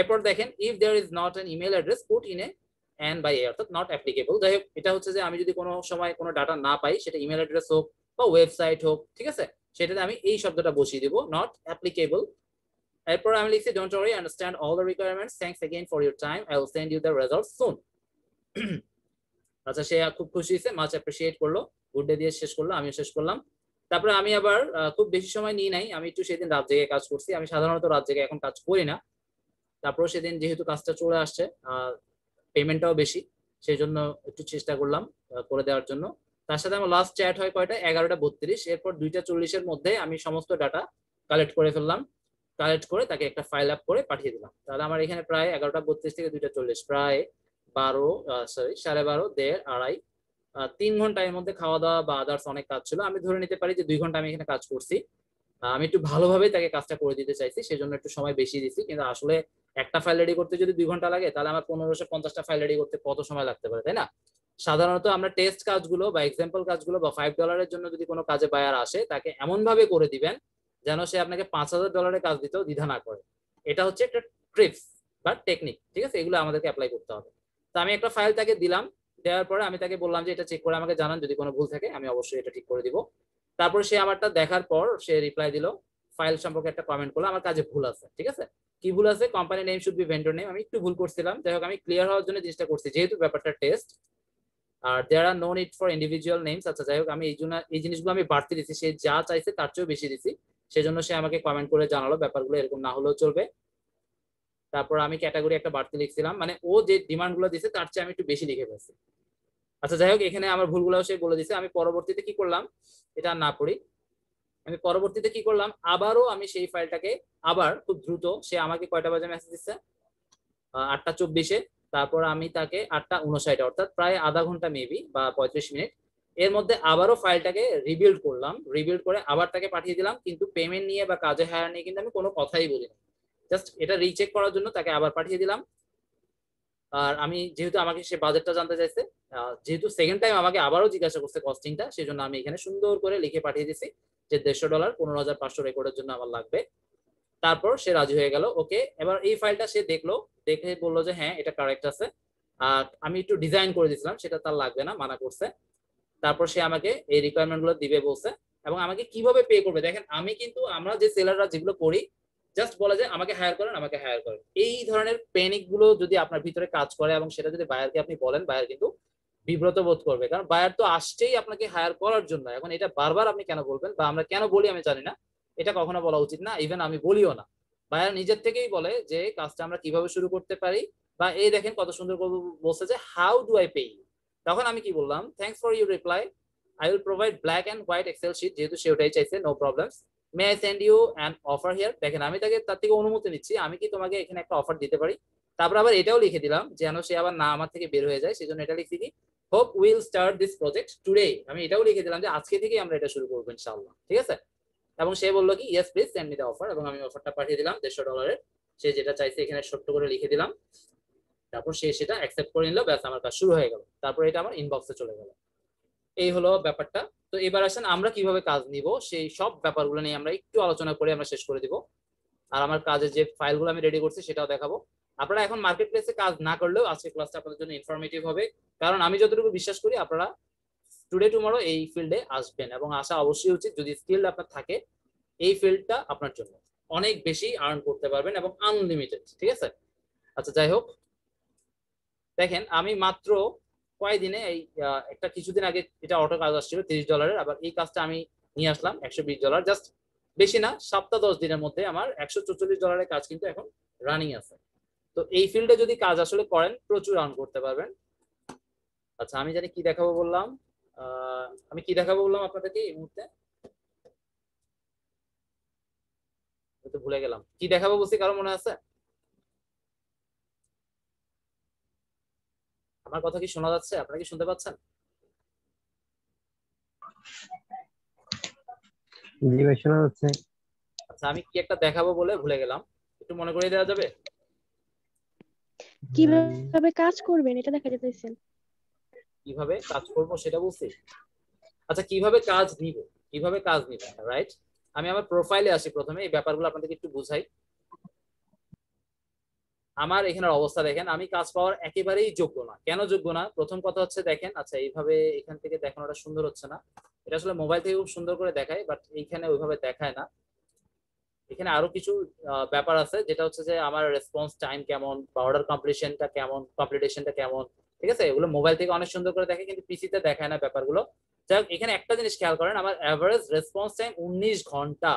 এরপর দেখেন if there is not an email address put in a and by অর্থাৎ নট অ্যাপ্লিকেবল যাই হোক, এটা হচ্ছে যে আমি যদি কোনো সময় কোনো ডাটা না পাই, সেটা ইমেল অ্যাড্রেস হোক বা ওয়েবসাইট হোক, ঠিক আছে? সেটাতে আমি এই শব্দটা বসিয়ে দিব নট অ্যাপ্লিকেবল এরপর আমি লিখছি don't worry understand all the requirements thanks again for your time I will send you the results soon আচ্ছা সে খুব খুশি হয়েছে মাছ অ্যাপ্রিসিয়েট করলো গুড ডে দিয়ে শেষ করলো আমিও শেষ করলাম তারপরে আমি আবার খুব বেশি সময় নিই নাই আমি একটু সেদিন রাত জেগে কাজ করছি আমি সাধারণত রাত জেগে এখন কাজ করি না তারপর সেদিন যেহেতু কাজটা চলে আসছে পেমেন্টটাও বেশি সেই জন্য একটু চেষ্টা করলাম করে দেওয়ার জন্য তার সাথে আমার লাস্ট চ্যাট হয় কয়টা এগারোটা বত্রিশ এরপর দুইটা চল্লিশের মধ্যে আমি সমস্ত ডাটা কালেক্ট করে ফেললাম কালেক্ট করে তাকে একটা ফাইল আপ করে পাঠিয়ে দিলাম। তাহলে আমার এখানে প্রায় এগারোটা বত্রিশ থেকে দুইটা চল্লিশ, প্রায় বারো সরি সাড়ে বারো, দেড়, আড়াই তিন ঘণ্টা এর মধ্যে খাওয়া দাওয়া বা আদার্স অনেক কাজ ছিল। আমি ধরে নিতে পারি যে দুই ঘণ্টা আমি এখানে কাজ করছি। আমি একটু ভালোভাবে তাকে কাজটা করে দিতে চাইছি সেই জন্য একটু সময় বেশি দিচ্ছি। কিন্তু আসলে একটা ফাইল রেডি করতে যদি দুই ঘণ্টা লাগে, তাহলে আমার পনেরোশো পঞ্চাশটা ফাইল রেডি করতে কত সময় লাগতে পারে, তাই না? সাধারণত আমরা টেস্ট কাজগুলো বা এক্সাম্পল কাজগুলো বা ফাইভ ডলারের জন্য যদি কোনো কাজে বায়ার আসে, তাকে এমন ভাবে করে দিবেন যেন সে আপনাকে পাঁচ হাজার ডলারের কাজ দিতেও দ্বিধা না করে। এটা হচ্ছে একটা ট্রিপস বা টেকনিক ঠিক আছে? এগুলো আমাদেরকে অ্যাপ্লাই করতে হবে। তো আমি একটা ফাইল তাকে দিলাম, দেওয়ার পরে আমি তাকে বললাম যে, এটা চেক করে আমাকে জানান, যদি কোনো ভুল থাকে, আমি অবশ্যই এটা ঠিক করে দিব। তারপর সে আমারটা দেখার পর সে রিপ্লাই দিল ফাইল সম্পর্কে একটা কমেন্ট করল, আমার কাজে ভুল আছে, ঠিক আছে? কি ভুল আছে? Company name should be vendor name আমি একটু ভুল করছিলাম, যাই হোক, আমি ক্লিয়ার হওয়ার জন্য জিনিসটা করছি, যেহেতু ব্যাপারটা test R there are no need for individual names আচ্ছা যাই হোক, আমি এই জন্য, এই জিনিসগুলো আমি বাড়তে দিচ্ছি সে যা চাইছে তার চেয়েও বেশি দিচ্ছি সেজন্য সে আমাকে কমেন্ট করে জানালো, ব্যাপারগুলো এরকম না হলেও চলবে। তারপর আমি ক্যাটাগরি একটা বাড়তি লিখছিলাম মানে ও যে ডিমান্ডগুলো দিছে, তার চেয়ে আমি একটু বেশি লিখে ফেলছি। আচ্ছা যাই হোক, এখানে আমার ভুলগুলো সে বলে দিছে। আমি পরবর্তীতে কি করলাম, এটা না পড়ি। আমি পরবর্তীতে কি করলাম, আবারও আমি সেই ফাইলটাকে আবার খুব দ্রুত, সে আমাকে কয়টা বাজে মেসেজ দিচ্ছে আটটা চব্বিশে। তারপর আমি তাকে আটটা উনষাট অর্থাৎ প্রায় আধা ঘণ্টা মেবি বা পঁয়ত্রিশ মিনিট এর মধ্যে আবারও ফাইলটাকে রিবিল্ড করলাম। রিবিল্ড করে আবার তাকে পাঠিয়ে দিলাম, কিন্তু পেমেন্ট নিয়ে বা কাজে হায়ার নিয়ে কিন্তু আমি কোনো কথাই বলি না জাস্ট এটা রিচেক করার জন্য তাকে আবার পাঠিয়ে দিলাম। আর আমি যেহেতু আমাকে সে বাজেটটা জানতে চাইছে যেহেতু সেকেন্ড টাইম আমাকে আবারও জিজ্ঞাসা করছে কস্টিংটা সেই জন্য আমি এখানে সুন্দর করে লিখে পাঠিয়ে দিছি যে দেড়শো ডলার পনেরো হাজার পাঁচশো রেকর্ডের জন্য আমার লাগবে। তারপর সে রাজি হয়ে গেল ওকে এবার এই ফাইলটা সে দেখল, দেখে বলল যে হ্যাঁ এটা কারেক্ট আছে। আর আমি একটু ডিজাইন করে দিয়েছিলাম, সেটা তার লাগবে না, মানা করছে। তারপর সে আমাকে এই রিকোয়ারমেন্টগুলো দিবে বলছে এবং আমাকে কীভাবে পে করবে? দেখেন, আমি কিন্তু, আমরা যে সেলাররা যেগুলো করি জাস্ট বলে যে আমাকে হায়ার করেন, আমাকে হায়ার করেন। এই ধরনের প্যানিকগুলো যদি আপনার ভিতরে কাজ করে এবং সেটা যদি বায়ারকে আপনি বলেন বায়ার কিন্তু বিব্রত বোধ করবে। কারণ বায়ার তো আসছেই আপনাকে হায়ার করার জন্য। এখন এটা বারবার আপনি কেন বলবেন? বা আমরা কেন বলি আমি জানি না। এটা কখনো বলা উচিত না ইভেন আমি বলিও না। বায়ার নিজের থেকেই বলে যে, কাজটা আমরা কীভাবে শুরু করতে পারি? বা এই দেখেন কত সুন্দর বলছে যে হাউ ডু আই পে তখন আমি কি বললাম thanks for your reply I will provide black and white Excel sheet যেহেতু সে ওটাই চাইছে no problems may I send you an offer here দেখেন, আমি তাকে তার থেকে অনুমতি নিচ্ছি, আমি কি তোমাকে এখানে একটা অফার দিতে পারি? তারপর আবার এটাও লিখে দিলাম, যেন সে আবার না আমার থেকে বের হয়ে যায়, সেজন্য এটা লিখছি কি hope will start this project today আমি এটাও লিখে দিলাম যে, আজকে থেকেই আমরা এটা শুরু করব ইনশাআল্লাহ। ঠিক আছে? এবং সে বলল কি yes please send me the offer এবং আমি অফারটা পাঠিয়ে দিলাম, দেড়শো ডলারের সে যেটা চাইছে এখানে ছোট্ট করে লিখে দিলাম। তারপর সে সেটা অ্যাকসেপ্ট করে নিল, ব্যাস আমার কাজ শুরু হয়ে গেল। তারপর এটা আমার ইনবক্সে চলে গেল। এই হলো ব্যাপারটা। তো এবার আসেন, আমরা কীভাবে কাজ নিব? সেই সব ব্যাপারগুলো নিয়ে আমরা একটু আলোচনা করে আমরা শেষ করে দিব। আর আমার কাজের যে ফাইলগুলো আমি রেডি করছি, সেটাও দেখাবো। আপনারা এখন মার্কেট প্লেসে কাজ না করলেও আজকে ক্লাসটা আপনাদের জন্য ইনফরমেটিভ হবে। কারণ আমি যতটুকু বিশ্বাস করি, আপনারা টুডে টুমরো এই ফিল্ডে আসবেন এবং আসা অবশ্যই উচিত যদি স্কিল আপনার থাকে এই ফিল্ডটা আপনার জন্য। অনেক বেশি আর্ন করতে পারবেন এবং আনলিমিটেড ঠিক আছে? আচ্ছা যাই হোক। দেখেন, আমি মাত্র কয়েকদিনে এই একটা কিছুদিন আগে এটা অটো কাজ আসছিল, তিরিশ ডলারের আবার এই কাজটা আমি নিয়ে আসলাম, একশো বিশ ডলার জাস্ট বেশি না, সপ্তাহ দশ দিনের মধ্যে আমার একশো চল্লিশ ডলারের কাজ কিন্তু এখন রানিং আছে। তো এই ফিল্ডে যদি কাজ আসলে করেন, প্রচুর আর্ন করতে পারবেন। আচ্ছা আমি জানি কি দেখাবো বললাম? আমি কি দেখাবো বললাম আপনাদেরকে এই মুহূর্তে? ভুলে গেলাম। কি দেখাবো বলছি, কারও মনে আছে? আমার কথা কি শোনা যাচ্ছে? আপনারা কি শুনতে পাচ্ছেন? জি ভাই শোনা যাচ্ছে। আচ্ছা আমি কি একটা দেখাবো বলে ভুলে গেলাম। একটু মনে করিয়ে দেওয়া যাবে? কীভাবে কাজ করবেন? এটা দেখা যেতেছেন কীভাবে কাজ করব সেটা বলছি আচ্ছা কীভাবে কাজ নিব? কীভাবে কাজ নিব রাইট আমি আমার প্রোফাইলে আসি প্রথমে এই ব্যাপারগুলো আপনাদেরকে একটু বুঝাই। আমার এখানের অবস্থা দেখেন, আমি কাজ পাওয়ার একেবারেই যোগ্য না। কেন যোগ্য না? প্রথম কথা হচ্ছে দেখেন আচ্ছা এইভাবে এখান থেকে দেখানোটা সুন্দর হচ্ছে না। এটা আসলে মোবাইল থেকে খুব সুন্দর করে দেখায় বাট এইখানে ওইভাবে দেখায় না। এখানে আরও কিছু ব্যাপার আছে, যেটা হচ্ছে যে আমার রেসপন্স টাইম কেমন, বা অর্ডার কমপ্লিশনটা কেমন কমপ্লিটেশনটা কেমন, ঠিক আছে? এগুলো মোবাইল থেকে অনেক সুন্দর করে দেখে, কিন্তু পিসিতে দেখায় না ব্যাপারগুলো। যাই এখানে একটা জিনিস খেয়াল করেন, আমার অ্যাভারেজ রেসপন্স টাইম উনিশ ঘণ্টা।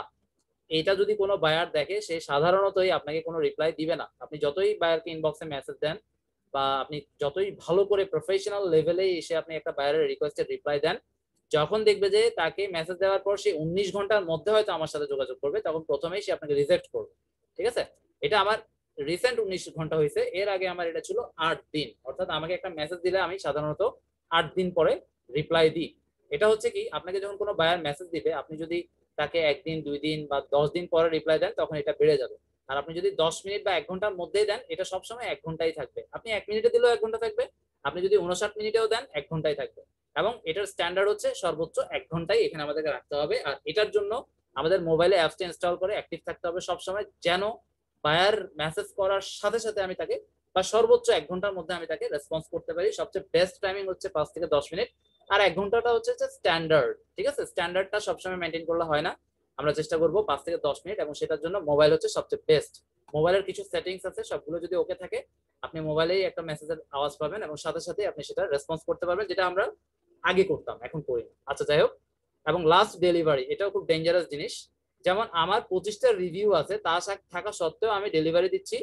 এটা যদি কোনো বায়ার দেখে, সে সাধারণতই আপনাকে কোনো রিপ্লাই দিবে না। আপনি যতই বায়ারকে ইনবক্সে মেসেজ দেন বা আপনি যতই ভালো করে প্রফেশনাল লেভেলে এসে আপনি একটা বায়ারের রিকোয়েস্টের রিপ্লাই দেন, যখন দেখবে যে তাকে মেসেজ দেওয়ার পর সে উনিশ ঘণ্টার মধ্যে হয়তো আমার সাথে যোগাযোগ করবে, তখন প্রথমেই সে আপনাকে রিজেক্ট করবে। ঠিক আছে? এটা আমার রিসেন্ট উনিশ ঘণ্টা হয়েছে, এর আগে আমার এটা ছিল আট দিন। অর্থাৎ আমাকে একটা মেসেজ দিলে আমি সাধারণত আট দিন পরে রিপ্লাই দিই। এটা হচ্ছে কি, আপনাকে যখন কোনো বায়ার মেসেজ দিবে, আপনি যদি তাকে একদিন, দুই দিন বা দশ দিন পরে রিপ্লাই দেন, তখন এটা বেড়ে যাবে। আর আপনি যদি দশ মিনিট বা এক ঘণ্টার মধ্যেই দেন, এটা সবসময় এক ঘন্টাই থাকবে। আপনি এক মিনিটে দিলেও এক ঘণ্টা থাকবে, আপনি যদি উনষাট মিনিটেও দেন, এক ঘন্টাই থাকবে। এবং এটার স্ট্যান্ডার্ড হচ্ছে সর্বোচ্চ এক ঘন্টাই এখানে আমাদেরকে রাখতে হবে। আর এটার জন্য আমাদের মোবাইলে অ্যাপসটা ইনস্টল করে অ্যাক্টিভ থাকতে হবে সবসময়, যেন বায়ার মেসেজ করার সাথে সাথে আমি তাকে, বা সর্বোচ্চ এক ঘণ্টার মধ্যে আমি তাকে রেসপন্স করতে পারি। সবচেয়ে বেস্ট টাইমিং হচ্ছে পাঁচ থেকে দশ মিনিট। আর এক ঘন্টাটা হচ্ছে স্ট্যান্ডার্ড ঠিক আছে? স্ট্যান্ডার্ডটা সবসময় মেনটেন করলে হয় না। আমরা চেষ্টা করব পাঁচ থেকে দশ মিনিট এবং সেটার জন্য মোবাইল হচ্ছে সবচেয়ে বেস্ট মোবাইলের কিছু সেটিংস আছে, সবগুলো যদি ওকে থাকে, আপনি মোবাইলেই একটা মেসেজের আওয়াজ পাবেন এবং সাথে সাথে আপনি সেটা রেসপন্স করতে পারবেন, যেটা আমরা আগে করতাম, এখন করি না। আচ্ছা যাই হোক। এবং লাস্ট ডেলিভারি এটাও খুব ডেঞ্জারাস জিনিস। যেমন আমার পঁচিশটা রিভিউ আছে, তা থাকা সত্ত্বেও আমি ডেলিভারি দিচ্ছি।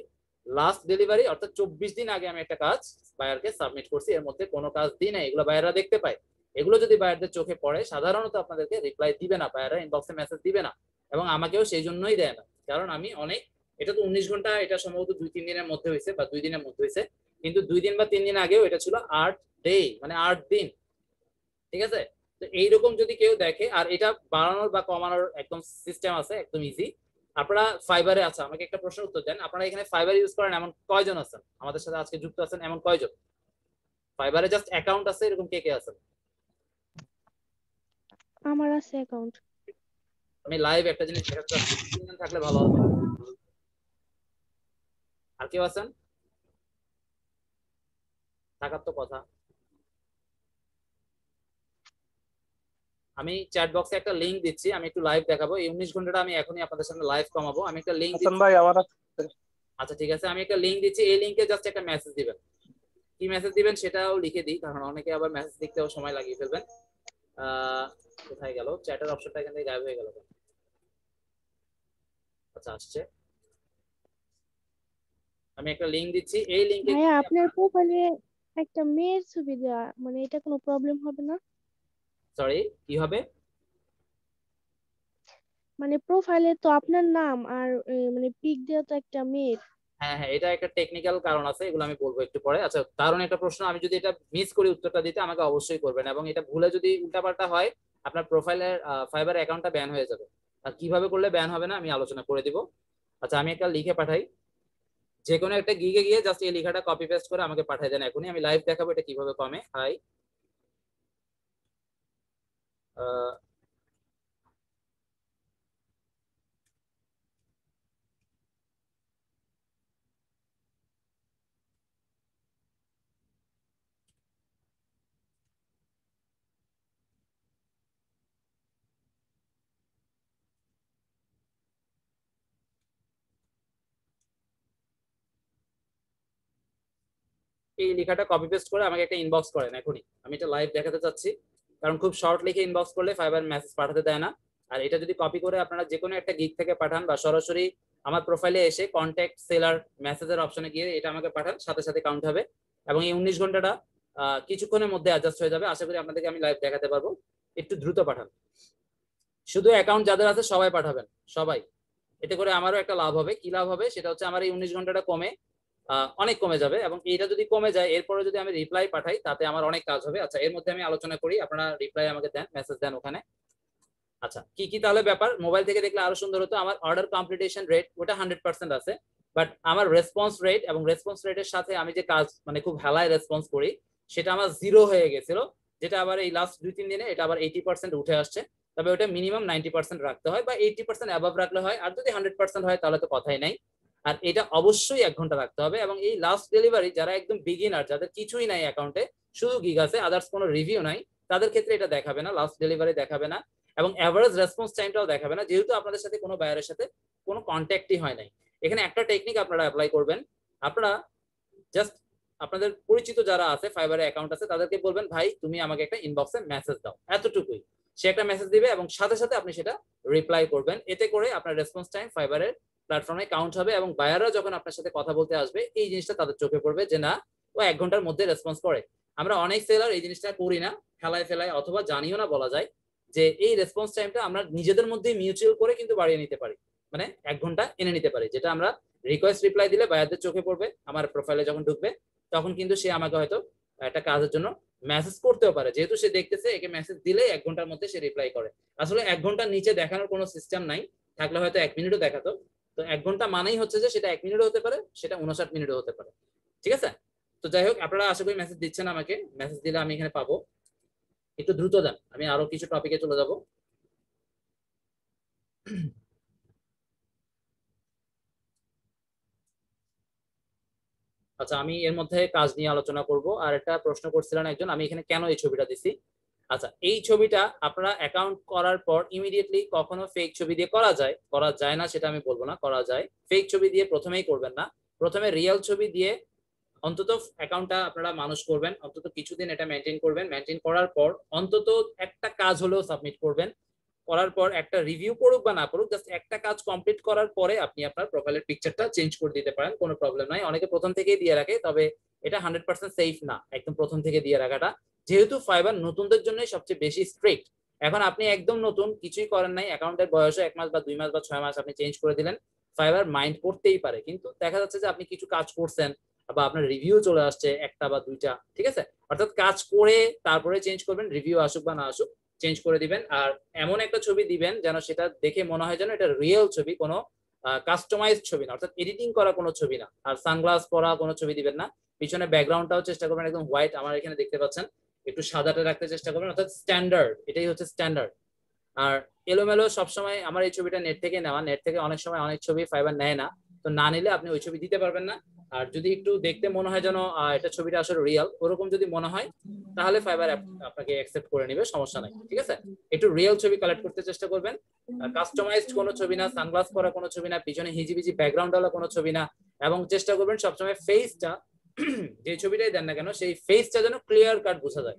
লাস্ট ডেলিভারি অর্থাৎ চব্বিশ দিন আগে আমি একটা কাজ বায়ারকে সাবমিট করছি, এর মধ্যে কোনো কাজ দিই না এগুলো বায়াররা দেখতে পায়। এগুলো যদি বায়ারদের চোখে পড়ে, সাধারণত আপনাদেরকে রিপ্লাই দিবে না, বায়াররা ইনবক্সে মেসেজ দিবে না এবং আমাকেও সেই জন্যই দেয় না। কারণ আমি অনেক, এটা তো উনিশ ঘণ্টা, এটা সম্ভবত দুই, তিন দিনের মধ্যে হয়েছে বা দুই দিনের মধ্যে হয়েছে, কিন্তু দুই দিন বা তিন দিন আগেও এটা ছিল আট ডে মানে আট দিন। ঠিক আছে? তো এইরকম যদি কেউ দেখে, আর এটা বাড়ানোর বা কমানোর একদম সিস্টেম আছে, একদম ইজি আপনারা ফাইবারে আছে আমাকে একটা প্রশ্ন উত্তর দেন। আপনারা এখানে ফাইবার ইউজ করেন এমন কয়জন আছেন? আমাদের সাথে আজকে যুক্ত আছেন এমন কয়জন? ফাইবারে জাস্ট অ্যাকাউন্ট আছে, এরকম কে কে আছেন? আমার আছে অ্যাকাউন্ট আমি লাইভ একটা জিনিস দেখাতে চাচ্ছি। তিনজন থাকলে ভালো হবে। আর কেউ আছেন? থাকার তো কথা। আমি চ্যাট বক্সে একটা লিংক দিচ্ছি আমি একটু লাইভ দেখাবো। এই উনিশ ঘন্টাটা আমি এখনই আপনাদের সামনে লাইভ কমাবো। আমি একটা লিংক ভাই আমার আচ্ছা ঠিক আছে। আমি একটা লিংক দিচ্ছি। এই লিংকে জাস্ট একটা মেসেজ দিবেন। কি মেসেজ দিবেন সেটাও লিখে দিই কারণ অনেকে আবার মেসেজ লিখতেও সময় লাগিয়ে ফেলবেন। কোথায় গেল? চ্যাটের অপশনটা এখান থেকে গায়েব হয়ে গেল? আচ্ছা আসছে। আমি একটা লিংক দিচ্ছি। এই লিংকে ভাইয়া আপনার প্রোফাইলে একটা মেয়ের ছবি দেওয়া মানে এটা কোনো প্রবলেম হবে না? সরি কি হবে? মানে প্রোফাইলে তো আপনার নাম আর মানে পিক দেওয়া তো একটা মেয়ের। হ্যাঁ হ্যাঁ এটা একটা টেকনিক্যাল কারণ আছে, এগুলো আমি বলব একটু পরে। আচ্ছা দারুণ একটা প্রশ্ন। আমি যদি এটা মিস করি উত্তরটা দিতে, আমাকে অবশ্যই করবেন এবং এটা ভুলে যদি উল্টাপাল্টা হয়, আপনার প্রোফাইলের ফাইবার অ্যাকাউন্টটা ব্যান হয়ে যাবে। আর কীভাবে করলে ব্যান হবে না, আমি আলোচনা করে দিব। আচ্ছা আমি একটা লিখে পাঠাই। যে কোনো একটা গিগে গিয়ে জাস্ট এই লেখাটা কপি পেস্ট করে আমাকে পাঠিয়ে দেন এখনই। আমি লাইভ দেখাবো এটা কীভাবে কমে। হাই এই লেখাটা কপি পেস্ট করে আমাকে একটা ইনবক্স করেন এখনই। আমি এটা লাইভ দেখাতে চাচ্ছি। কারণ খুব শর্ট লিখে ইনবক্স করলে ফাইবার মেসেজ পাঠাতে দেয় না। আর এটা যদি কপি করে আপনারা যে কোনো একটা গিগ থেকে পাঠান বা সরাসরি আমার প্রোফাইলে এসে কন্ট্যাক্ট সেলার মেসেজের অপশনে গিয়ে এটা আমাকে পাঠান, সাথে সাথে কাউন্ট হবে। এবং এই উনিশ ঘন্টাটা কিছুক্ষণের মধ্যে অ্যাডজাস্ট হয়ে যাবে। আশা করি আপনাদেরকে আমি লাইভ দেখাতে পারব। একটু দ্রুত পাঠান। শুধু অ্যাকাউন্ট যাদের আছে সবাই পাঠাবেন, সবাই। এতে করে আমারও একটা লাভ হবে। কি লাভ হবে? সেটা হচ্ছে আমার এই উনিশ ঘন্টাটা কমে অনেক কমে যাবে এবং এটা যদি কমে যায়, এরপরে যদি আমি রিপ্লাই পাঠাই, তাতে আমার অনেক কাজ হবে। আচ্ছা এর মধ্যে আমি আলোচনা করি, আপনারা রিপ্লাই আমাকে দেন মেসেজ দেন ওখানে। আচ্ছা কি কি তাহলে ব্যাপার? মোবাইল থেকে দেখলে আরও সুন্দর হতো। আমার অর্ডার কমপ্লিটেশন রেট ওটা হান্ড্রেড পার্সেন্ট আছে বাট আমার রেসপন্স রেট এবং রেসপন্স রেটের সাথে আমি যে কাজ মানে খুব হেলায় রেসপন্স করি, সেটা আমার জিরো হয়ে গেছিল, যেটা আবার এই লাস্ট দুই, তিন দিনে এটা আবার এইটি পার্সেন্ট উঠে আসছে। তবে ওটা মিনিমাম নাইনটি পার্সেন্ট রাখতে হয় বা এইটি পার্সেন্ট অ্যাভাব রাখলে হয়, আর যদি হান্ড্রেড পার্সেন্ট হয় তাহলে তো কথাই নাই। আর এটা অবশ্যই এক ঘণ্টা রাখতে হবে এবং এই লাস্ট ডেলিভারি যারা একদম বিগিনার যাদের কিছুই নাই অ্যাকাউন্টে শুধু গিগ আছে আদার্স কোনো রিভিউ নাই, তাদের ক্ষেত্রে এটা দেখাবে না লাস্ট ডেলিভারি দেখাবে না এবং অ্যাভারেজ রেসপন্স টাইমটাও দেখাবে না, যেহেতু আপনাদের সাথে কোনো বায়ারের সাথে কোনো কন্ট্যাক্টই হয় নাই। এখানে একটা টেকনিক আপনারা অ্যাপ্লাই করবেন। আপনারা জাস্ট আপনাদের পরিচিত যারা আছে ফাইবারের অ্যাকাউন্ট আছে, তাদেরকে বলবেন, ভাই, তুমি আমাকে একটা ইনবক্সে মেসেজ দাও। এতটুকুই। সে একটা মেসেজ দিবে এবং সাথে সাথে আপনি সেটা রিপ্লাই করবেন। এতে করে আপনার রেসপন্স টাইম ফাইবারের প্ল্যাটফর্মে কাউন্ট হবে এবং বায়াররা যখন আপনার সাথে কথা বলতে আসবে, এই জিনিসটা তাদের চোখে পড়বে যে না, ও এক ঘণ্টার মধ্যে রেসপন্স করে। আমরা অনেক সেলার এই জিনিসটা করি না, খেলায় ফেলায় অথবা জানিও না বলা যায় যে এই রেসপন্স টাইমটা আমরা নিজেদের মধ্যে মিউচুয়াল করে কিন্তু বাড়িয়ে নিতে পারি। মানে এক ঘণ্টা এনে নিতে পারি, যেটা আমরা রিকোয়েস্ট রিপ্লাই দিলে বায়ারদের চোখে পড়বে, আমার প্রোফাইলে যখন ঢুকবে, তখন কিন্তু সে আমাকে হয়তো একটা কাজের জন্য মেসেজ করতেও পারে। যেহেতু সে দেখতেছে, একে মেসেজ দিলে এক ঘণ্টার মধ্যে সে রিপ্লাই করে। আসলে এক ঘণ্টার নিচে দেখানোর কোনো সিস্টেম নাই, থাকলে হয়তো এক মিনিটও দেখাতো। তো এক ঘণ্টা মানেই হচ্ছে যে সেটা এক মিনিটও হতে পারে, সেটা উনষাট মিনিটও হতে পারে। ঠিক আছে? তো যাই হোক, আপনারা আশা করি মেসেজ দিচ্ছেন আমাকে। মেসেজ দিলে আমি এখানে পাবো। একটু দ্রুত দেন, আমি আরও কিছু টপিকে চলে যাব। আচ্ছা আমি এর মধ্যে কাজ নিয়ে আলোচনা করব। আর একটা প্রশ্ন করছিলেন একজন, আমি এখানে কেন এই ছবিটা দিছি? আচ্ছা এই ছবিটা আপনারা অ্যাকাউন্ট করার পর ইমিডিয়েটলি কখনো ফেক ছবি দিয়ে করা যায়? করা যায় না সেটা আমি বলব না, করা যায়। ফেক ছবি দিয়ে প্রথমেই করবেন না। প্রথমে রিয়েল ছবি দিয়ে অন্তত অ্যাকাউন্টটা আপনারা মানুষ করবেন। অন্তত কিছুদিন এটা মেনটেন করবেন। মেনটেন করার পর অন্তত একটা কাজ হলেও সাবমিট করবেন। করার পর একটা রিভিউ করুক বা না করুক জাস্ট একটা কাজ কমপ্লিট করার পরে আপনি আপনার প্রোফাইলের পিকচারটা চেঞ্জ করে দিতে পারেন, কোনো প্রবলেম নাই। অনেকে প্রথম থেকেই দিয়ে রাখে, তবে এটা হান্ড্রেড পার্সেন্ট সেফ না, একদম প্রথম থেকে দিয়ে রাখাটা। যেহেতু ফাইবার নতুনদের জন্য সবচেয়ে বেশি স্ট্রিক্ট এখন আপনি একদম নতুন, কিছুই করেন নাই অ্যাকাউন্টের বয়সে এক মাস বা দুই মাস বা ছয় মাস আপনি চেঞ্জ করে দিলেন ফাইবার মাইন্ড করতেই পারে, কিন্তু দেখা যাচ্ছে যে আপনি কিছু কাজ করছেন বা আপনার রিভিউ চলে আসছে একটা বা দুইটা, ঠিক আছে? অর্থাৎ কাজ করে তারপরে চেঞ্জ করবেন রিভিউ আসুক বা না আসুক চেঞ্জ করে দিবেন, আর এমন একটা ছবি দিবেন যেন সেটা দেখে মনে হয় যেন এটা রিয়েল ছবি, কোনো কাস্টমাইজ ছবি না, অর্থাৎ এডিটিং করা কোনো ছবি না, আর সানগ্লাস পরা কোনো ছবি দিবেন না, পিছনে ব্যাকগ্রাউন্ডটাও চেষ্টা করবেন, একদম হোয়াইট আমার এখানে দেখতে পাচ্ছেন একটু সাদাটা রাখতে চেষ্টা করবেন, অর্থাৎ স্ট্যান্ডার্ড এটাই হচ্ছে স্ট্যান্ডার্ড আর এলোমেলো সবসময় আমার এই ছবিটা নেট থেকে নেওয়া নেট থেকে অনেক সময় অনেক ছবি ফাইবার নেয় না, তো না নিলে আপনি ওই ছবি দিতে পারবেন না। আর যদি একটু দেখতে মনে হয় যেন এটা ছবিটা আসলে রিয়েল ওরকম যদি মনে হয়, তাহলে ফাইবার আপনাকে অ্যাকসেপ্ট করে নিবে, সমস্যা নাই, ঠিক আছে? একটু রিয়েল ছবি কালেক্ট করতে চেষ্টা করবেন। কাস্টমাইজড কোনো ছবি না সানগ্লাস পরা কোনো ছবি না, পিছনে হিজিবিজি ব্যাকগ্রাউন্ড ওয়ালা কোনো ছবি না, এবং চেষ্টা করবেন সবসময় ফেসটা যে ছবিটাই দেন না কেন, সেই ফেসটা যেন ক্লিয়ার কাট বোঝা যায়।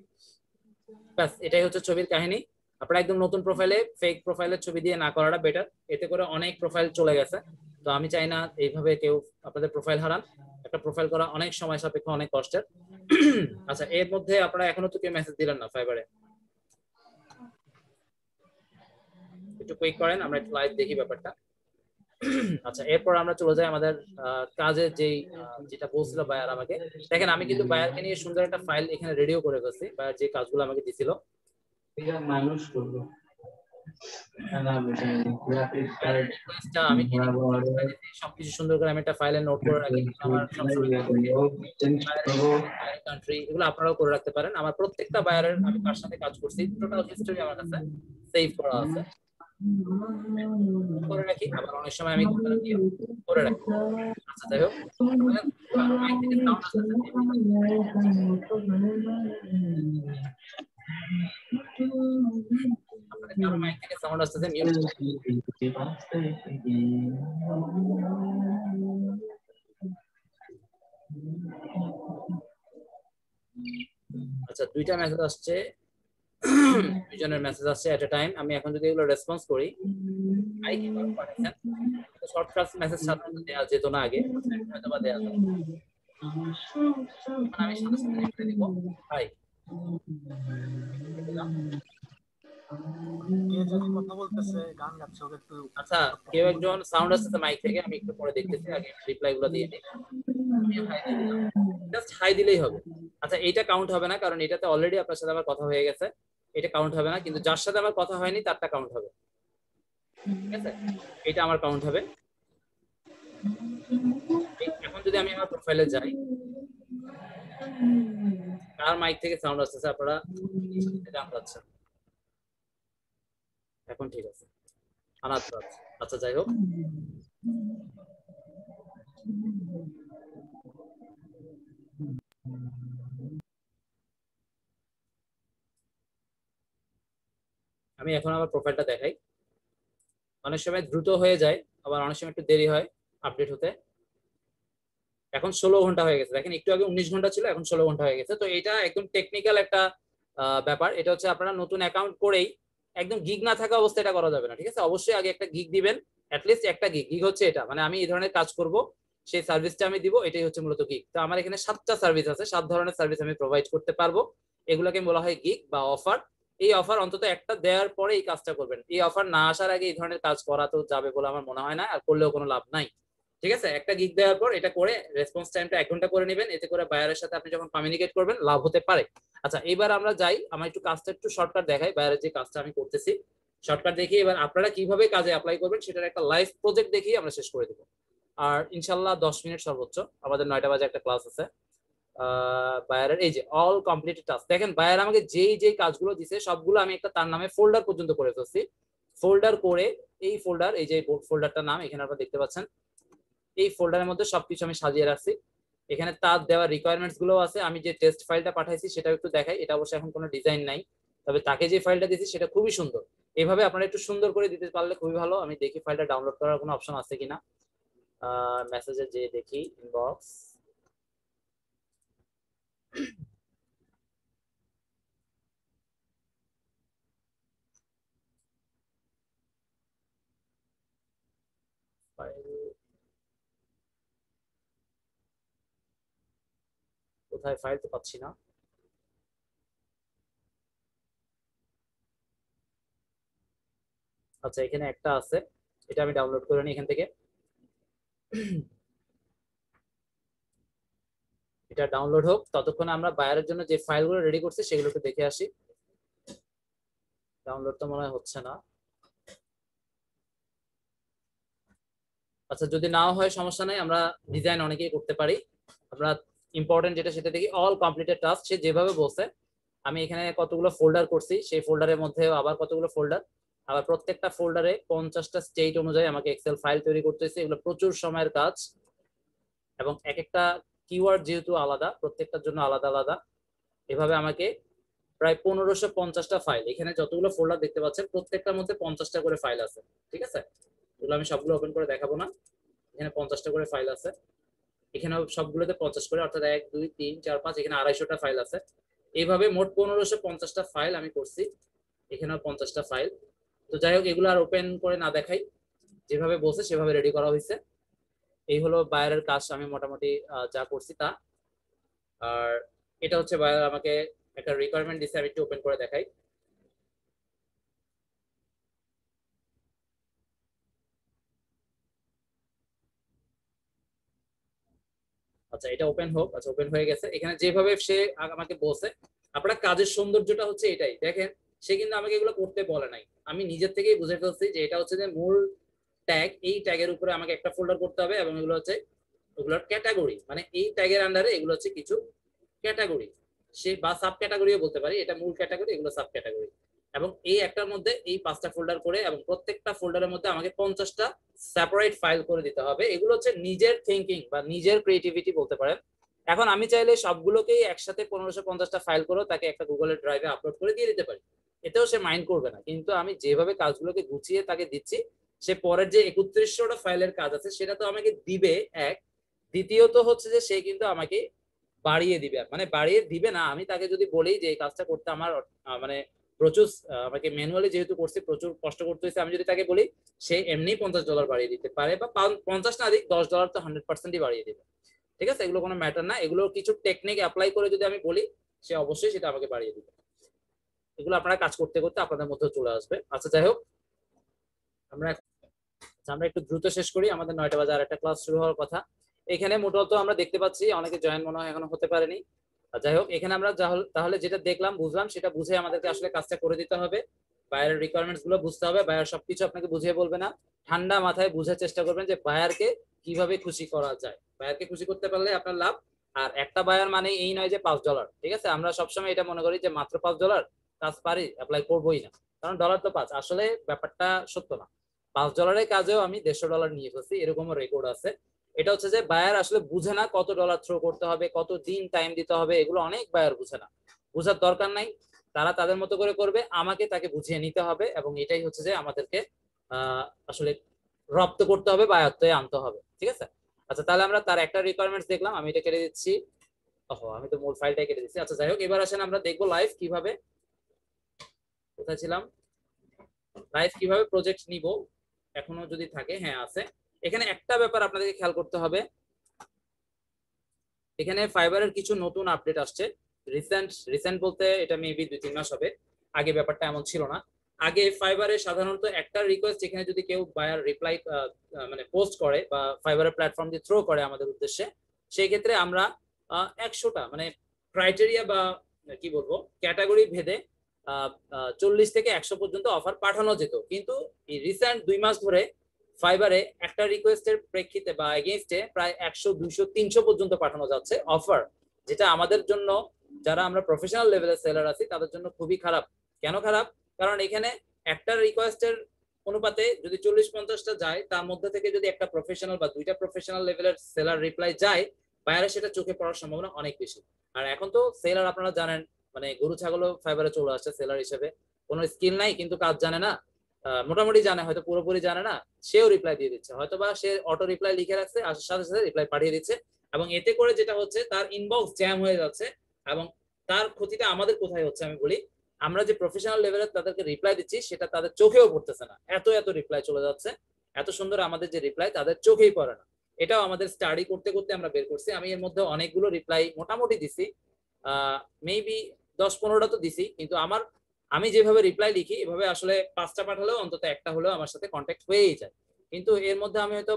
ব্যাস, এটাই হচ্ছে ছবির কাহিনী। আপনারা একদম নতুন প্রোফাইলে ফেক প্রোফাইলের ছবি দিয়ে না করাটা বেটার এতে করে অনেক প্রোফাইল চলে গেছে। তো আমি চাই না এইভাবে কেউ আপনাদের প্রোফাইল হারান। একটা প্রোফাইল করা অনেক সময় সাপেক্ষ, অনেক কষ্টের। আচ্ছা এর মধ্যে আপনারা এখনও তো কেউ মেসেজ দিলেন না ফাইবারে একটু কুইক করেন, আমরা একটু লাইভ দেখি ব্যাপারটা। আচ্ছা এরপর আমরা চলে যাই আমাদের কাজের যেই যেটা বলছিল বায়ার আমাকে। দেখেন আমি কিন্তু বায়ারকে নিয়ে সুন্দর একটা ফাইল এখানে রেডিও করে ফেলছি বায়ার যে কাজগুলো আমাকে দিছিল। মানুষ করব। আমি সবকিছু সুন্দর করে আমি একটা ফাইলে নোট করে রাখি আমার কান্ট্রি এগুলো আপনারাও করে রাখতে পারেন। আমার প্রত্যেকটা বায়ারের আমি কার সাথে কাজ করছি টোটাল হিস্টরি আমার কাছে সেভ করা আছে। করে রাখি। আবার অনেক সময় আমি করে রাখি। আচ্ছা যাই হোক। কারও মাইক থেকে সাউন্ড আসতেছে মিউট আচ্ছা দুইটা মেসেজ আসছে। দুইজনের মেসেজ আসছে এট এ টাইম আমি এখন যদি এগুলো রেসপন্স করি আই কি পাঠাচ্ছেন শর্ট ক্লাস মেসেজ সাধারণত দেওয়া যেত না আগে, হয়তো বা দেওয়া যেত আমি সাথে সাথে লিখে দিব। হাই আচ্ছা কেউ একজন সাউন্ড আসতেছে মাইক থেকে, আমি একটু পরে দেখতেছি, আগে রিপ্লাই গুলো দিয়ে জাস্ট হাই দিলেই হবে। আচ্ছা এটা কাউন্ট হবে না, কারণ এটাতে অলরেডি আপনার সাথে আমার কথা হয়ে গেছে। এটা কাউন্ট হবে না, কিন্তু যার সাথে আমার কথা হয়নি, তারটা কাউন্ট হবে। ঠিক আছে? এটা আমার কাউন্ট হবে। এখন যদি আমি আমার প্রোফাইলে যাই, কার মাইক থেকে সাউন্ড আসতেছে আপনারা? জানতে পারছেন এখন ঠিক আছে। আনাত আচ্ছা যাই হোক। আমি এখন আমার প্রোফাইলটা দেখাই। অনেক সময় দ্রুত হয়ে যায়, আবার অনেক সময় একটু দেরি হয় আপডেট হতে। এখন ষোলো ঘণ্টা হয়ে গেছে। দেখেন, একটু আগে উনিশ ঘণ্টা ছিল, এখন ষোলো ঘণ্টা হয়ে গেছে। তো এটা একদম টেকনিক্যাল একটা ব্যাপার। এটা হচ্ছে আপনারা নতুন অ্যাকাউন্ট করেই একদম গিগ না থাকা অবস্থায় এটা করা যাবে না, ঠিক আছে? অবশ্যই আগে একটা গিগ দিবেন অ্যাটলিস্ট একটা গিগ গিগ হচ্ছে এটা মানে আমি এই ধরনের কাজ করব, সেই সার্ভিসটা আমি দিব, এটাই হচ্ছে মূলত গিগ তো আমার এখানে সাতটা সার্ভিস আছে, সাত ধরনের সার্ভিস আমি প্রোভাইড করতে পারব। এগুলোকে বলা হয় গিগ বা অফার এই অফার অন্তত একটা দেওয়ার পরে এই কাজটা করবেন। এই অফার না আসার আগে এই ধরনের কাজ করা তো যাবে বলে আমার মনে হয় না, আর করলেও কোনো লাভ নাই। ঠিক আছে? একটা গিগ দেওয়ার পর এটা করে রেসপন্স টাইমটা এক ঘণ্টা করে নেবেন। এতে করে বায়ারের সাথে আপনি যখন কমিউনিকেট করবেন, লাভ হতে পারে। আচ্ছা এবার আমরা যাই। আমার একটু কাজটা একটু শর্টকাট দেখাই। বায়ারের যে কাজটা আমি করতেছি শর্টকাট দেখিয়ে এবার আপনারা কীভাবে কাজে অ্যাপ্লাই করবেন সেটার একটা লাইভ প্রজেক্ট দেখিয়ে আমরা শেষ করে দেবো। আর ইনশাল্লাহ দশ মিনিট সর্বোচ্চ। আমাদের নয়টা বাজে একটা ক্লাস আছে। বায়ারের এই যে অল কমপ্লিট টাস্ক দেখেন বায়ার আমাকে যেই যেই কাজগুলো দিছে, সবগুলো আমি একটা তার নামে ফোল্ডার পর্যন্ত করে ফেলছি। ফোল্ডার করে এই ফোল্ডার এই যে ফোল্ডারটার নাম, এখানে আপনারা দেখতে পাচ্ছেন। এই ফোল্ডারের মধ্যে সবকিছু আমি সাজিয়ে রাখছি। এখানে তার দেওয়া রিকোয়ারমেন্টসগুলো আছে। আমি যে টেস্ট ফাইলটা পাঠাইছি সেটা একটু দেখাই। এটা অবশ্যই এখন কোনো ডিজাইন নাই। তবে তাকে যে ফাইলটা দিয়েছি সেটা খুবই সুন্দর। এইভাবে আপনারা একটু সুন্দর করে দিতে পারলে খুবই ভালো। আমি দেখি ফাইলটা ডাউনলোড করার কোনো অপশন আছে কিনা। মেসেজে যে দেখি ইনবক্স ফাইল কোথায় ফাইল তো পাচ্ছি না। আচ্ছা এখানে একটা আছে। এটা আমি ডাউনলোড করে নিই এখান থেকে। এটা ডাউনলোড হোক। ততক্ষণে আমরা বায়ারের জন্য যে ফাইলগুলো রেডি করছি সেগুলো একটু দেখে আসি। ডাউনলোড তো মনে হয় হচ্ছে না। আচ্ছা যদি নাও হয় সমস্যা নাই, আমরা ডিজাইন অনেকেই করতে পারি। আমরা ইম্পর্টেন্ট যেটা সেটা দেখি অল কমপ্লিটেড টাস্ক সে যেভাবে বলছে, আমি এখানে কতগুলো ফোল্ডার করছি, সেই ফোল্ডারের মধ্যে আবার কতগুলো ফোল্ডার আবার প্রত্যেকটা ফোল্ডারে পঞ্চাশটা স্টেট অনুযায়ী আমাকে এক্সেল ফাইল তৈরি করতে হয়েছে এগুলো প্রচুর সময়ের কাজ, এবং এক একটা কিওয়ার্ড যেহেতু আলাদা, প্রত্যেকটার জন্য আলাদা আলাদা, এভাবে আমাকে প্রায় পনেরোশো পঞ্চাশটা ফাইল এখানে যতগুলো ফোল্ডার দেখতে পাচ্ছেন, প্রত্যেকটার মধ্যে পঞ্চাশটা করে ফাইল আছে, ঠিক আছে? এগুলো আমি সবগুলো ওপেন করে দেখাবো না, এখানে পঞ্চাশটা করে ফাইল আছে। এখানেও সবগুলোতে পঞ্চাশ করে, অর্থাৎ এক, দুই, তিন, চার, পাঁচ, এখানে আড়াইশোটা ফাইল আছে। এইভাবে মোট পনেরোশো পঞ্চাশটা ফাইল আমি করছি। এখানেও পঞ্চাশটা ফাইল তো যাই হোক, এগুলো আর ওপেন করে না দেখাই। যেভাবে বলছে, সেভাবে রেডি করা হয়েছে। এই হলো বায়ারের কাজ, আমি মোটামুটি যা করছি তা। আর এটা হচ্ছে বায়ার আমাকে একটা রিকোয়ারমেন্ট দিচ্ছে আমি একটু ওপেন করে দেখাই। আচ্ছা এটা ওপেন হোক আচ্ছা ওপেন হয়ে গেছে। এখানে যেভাবে সে আমাকে বলছে, আপনার কাজের সৌন্দর্যটা হচ্ছে এটাই। দেখেন, সে কিন্তু আমাকে এগুলো করতে বলে নাই। আমি নিজের থেকেই বুঝে ফেলছি যে এটা হচ্ছে যে মূল ট্যাগ এই ট্যাগের উপরে আমাকে একটা ফোল্ডার করতে হবে এবং এগুলো হচ্ছে ওগুলোর ক্যাটাগরি মানে এই ট্যাগের আন্ডারে এগুলো হচ্ছে কিছু ক্যাটাগরি সে বা সাব ক্যাটাগরিও বলতে পারি, এটা মূল ক্যাটাগরি এগুলো সাব ক্যাটাগরি এবং এই একটার মধ্যে এই পাঁচটা ফোল্ডার করে এবং প্রত্যেকটা ফোল্ডারের মধ্যে আমাকে পঞ্চাশটা সেপারেট ফাইল করে দিতে হবে। এগুলো হচ্ছে নিজের থিঙ্কিং বা নিজের ক্রিয়েটিভিটি বলতে পারেন। এখন আমি চাইলে সবগুলোকেই একসাথে পনেরোশো পঞ্চাশটা ফাইল করে তাকে একটা গুগলের ড্রাইভে আপলোড করে দিয়ে দিতে পারি। এতেও সে মাইন্ড করবে না। কিন্তু আমি যেভাবে কাজগুলোকে গুছিয়ে তাকে দিচ্ছি, সে পরের যে একত্রিশশোটা ফাইলের কাজ আছে, সেটা তো আমাকে দিবে, এক। দ্বিতীয়ত হচ্ছে যে সে কিন্তু আমাকে বাড়িয়ে দিবে। মানে বাড়িয়ে দিবে না, আমি তাকে যদি বলি যে এই কাজটা করতে আমার মানে প্রচুর আমাকে ম্যানুয়ালি যেহেতু করছি প্রচুর কষ্ট করতে হয়েছে আমি যদি তাকে বলি সে এমনি পঞ্চাশ ডলার বাড়িয়ে দিতে পারে বা পঞ্চাশ না দিক দশ ডলার তো হান্ড্রেড পার্সেন্টই বাড়িয়ে দেবে। ঠিক আছে? এগুলো কোনো ম্যাটার না। এগুলো কিছু টেকনিক অ্যাপ্লাই করে যদি আমি বলি সে অবশ্যই সেটা আমাকে বাড়িয়ে দিবে। এগুলো আপনারা কাজ করতে করতে আপনাদের মধ্যে চলে আসবে। আচ্ছা যাই হোক। আমরা আচ্ছা, আমরা একটু দ্রুত শেষ করি। আমাদের নয়টা বাজে আর একটা ক্লাস শুরু হওয়ার কথা। এখানে মোটামুটি আমরা দেখতে পাচ্ছি অনেকে জয়েন মনে হয় এখনও হতে পারেনি। যাই হোক, এখানে আমরা তাহলে যেটা দেখলাম, বুঝলাম, সেটা বুঝে আমাদেরকে আসলে কাজটা করে দিতে হবে। বায়ারের রিকোয়ারমেন্টসগুলো বুঝতে হবে বায়ার সবকিছু আপনাকে বুঝিয়ে বলবে না। ঠান্ডা মাথায় বুঝার চেষ্টা করবেন যে বায়ারকে কীভাবে খুশি করা যায়। বায়ারকে খুশি করতে পারলে আপনার লাভ, আর একটা বায়ার মানে এই নয় যে পাঁচ ডলার ঠিক আছে? আমরা সবসময় এটা মনে করি যে মাত্র পাঁচ ডলার কাজ পারি অ্যাপ্লাই করবোই না। কারণ ডলার তো পাঁচ, আসলে ব্যাপারটা সত্য না। পাঁচ ডলারের কাজেও আমি দেড়শো ডলার নিয়ে ফেলছি, এরকমও রেকর্ড আছে। এটা হচ্ছে যে বায়ার আসলে বুঝে না কত ডলার থ্রো করতে হবে, কত দিন টাইম দিতে হবে, এগুলো অনেক বায়ার বুঝে না। বোঝার দরকার নাই, তারা তাদের মতো করে করবে, আমাকে তাকে বুঝিয়ে নিতে হবে এবং এটাই হচ্ছে যে আমাদেরকে আসলে রপ্ত করতে হবে বা আয়ত্তে আনতে হবে, ঠিক আছে? আচ্ছা তাহলে আমরা তার একটা রিকোয়ারমেন্টস দেখলাম, আমি এটা কেটে দিচ্ছি। ওহো, আমি তো মূল ফাইলটাই কেটে দিচ্ছি। আচ্ছা যাই হোক, এবার আসেন আমরা দেখব লাইভ কীভাবে, কোথায় ছিলাম? লাইভ কীভাবে প্রজেক্ট নিব? এখনও যদি থাকে হ্যাঁ আছে। এখানে একটা ব্যাপার আপনাদেরকে খেয়াল করতে হবে। এখানে ফাইবারের কিছু নতুন আপডেট আসছে। রিসেন্ট রিসেন্ট বলতে এটা মেবি দুই, তিন মাস হবে। আগে ব্যাপারটা এমন ছিল না। আগে ফাইবারে সাধারণত একটা রিকোয়েস্ট এখানে যদি কেউ বায়ার রিপ্লাই মানে পোস্ট করে বা ফাইবারের প্ল্যাটফর্ম দিয়ে থ্রো করে আমাদের উদ্দেশ্যে সেই ক্ষেত্রে আমরা একশোটা মানে ক্রাইটেরিয়া বা, কি বলব ক্যাটাগরি ভেদে চল্লিশ থেকে একশো পর্যন্ত অফার পাঠানো যেত। কিন্তু রিসেন্ট দুই মাস ধরে ফাইবারে একটা রিকোয়েস্টের প্রেক্ষিতে বা এগেনস্টে প্রায় একশো, দুইশো, তিনশো পর্যন্ত পাঠানো যাচ্ছে অফার যেটা আমাদের জন্য, যারা আমরা প্রফেশনাল লেভেলের সেলার আছি, তাদের জন্য খুবই খারাপ। কেন খারাপ? কারণ এখানে একটা রিকোয়েস্টের অনুপাতে যদি চল্লিশ, পঞ্চাশটা যায়, তার মধ্যে থেকে যদি একটা প্রফেশনাল বা দুইটা প্রফেশনাল লেভেলের সেলার রিপ্লাই যায় বাইরে সেটা চোখে পড়ার সম্ভাবনা অনেক বেশি। আর এখন তো সেলার আপনারা জানেন মানে গরু, ছাগলও ফাইবারে চলে আসছে সেলার হিসেবে। কোনো স্কিল নাই, কিন্তু কাজ জানে না। মোটামুটি জানে, হয়তো পুরোপুরি জানে না, সেও রিপ্লাই দিয়ে দিচ্ছে। হয়তো বা সে অটো রিপ্লাই লিখে রাখছে, আর সাথে সাথে রিপ্লাই পাঠিয়ে দিচ্ছে। এবং এতে করে যেটা হচ্ছে, তার ইনবক্স জ্যাম হয়ে যাচ্ছে এবং তার ক্ষতিটা আমাদের কোথায় হচ্ছে আমি বলি? আমরা যে প্রফেশনাল লেভেলে তাদেরকে রিপ্লাই দিচ্ছি, সেটা তাদের চোখেও পড়তেছে না। এত এত রিপ্লাই চলে যাচ্ছে। এত সুন্দর আমাদের যে রিপ্লাই তাদের চোখেই পড়ে না। এটাও আমাদের স্টাডি করতে করতে আমরা বের করছি। আমি এর মধ্যে অনেকগুলো রিপ্লাই মোটামুটি দিছি। মেবি দশ পনেরোটা তো দিছি, কিন্তু আমার আমি যেভাবে রিপ্লাই লিখি, এভাবে আসলে পাঁচটা পাঠালেও অন্তত একটা হলেও আমার সাথে কন্ট্যাক্ট হয়েই যায়। কিন্তু এর মধ্যে আমি হয়তো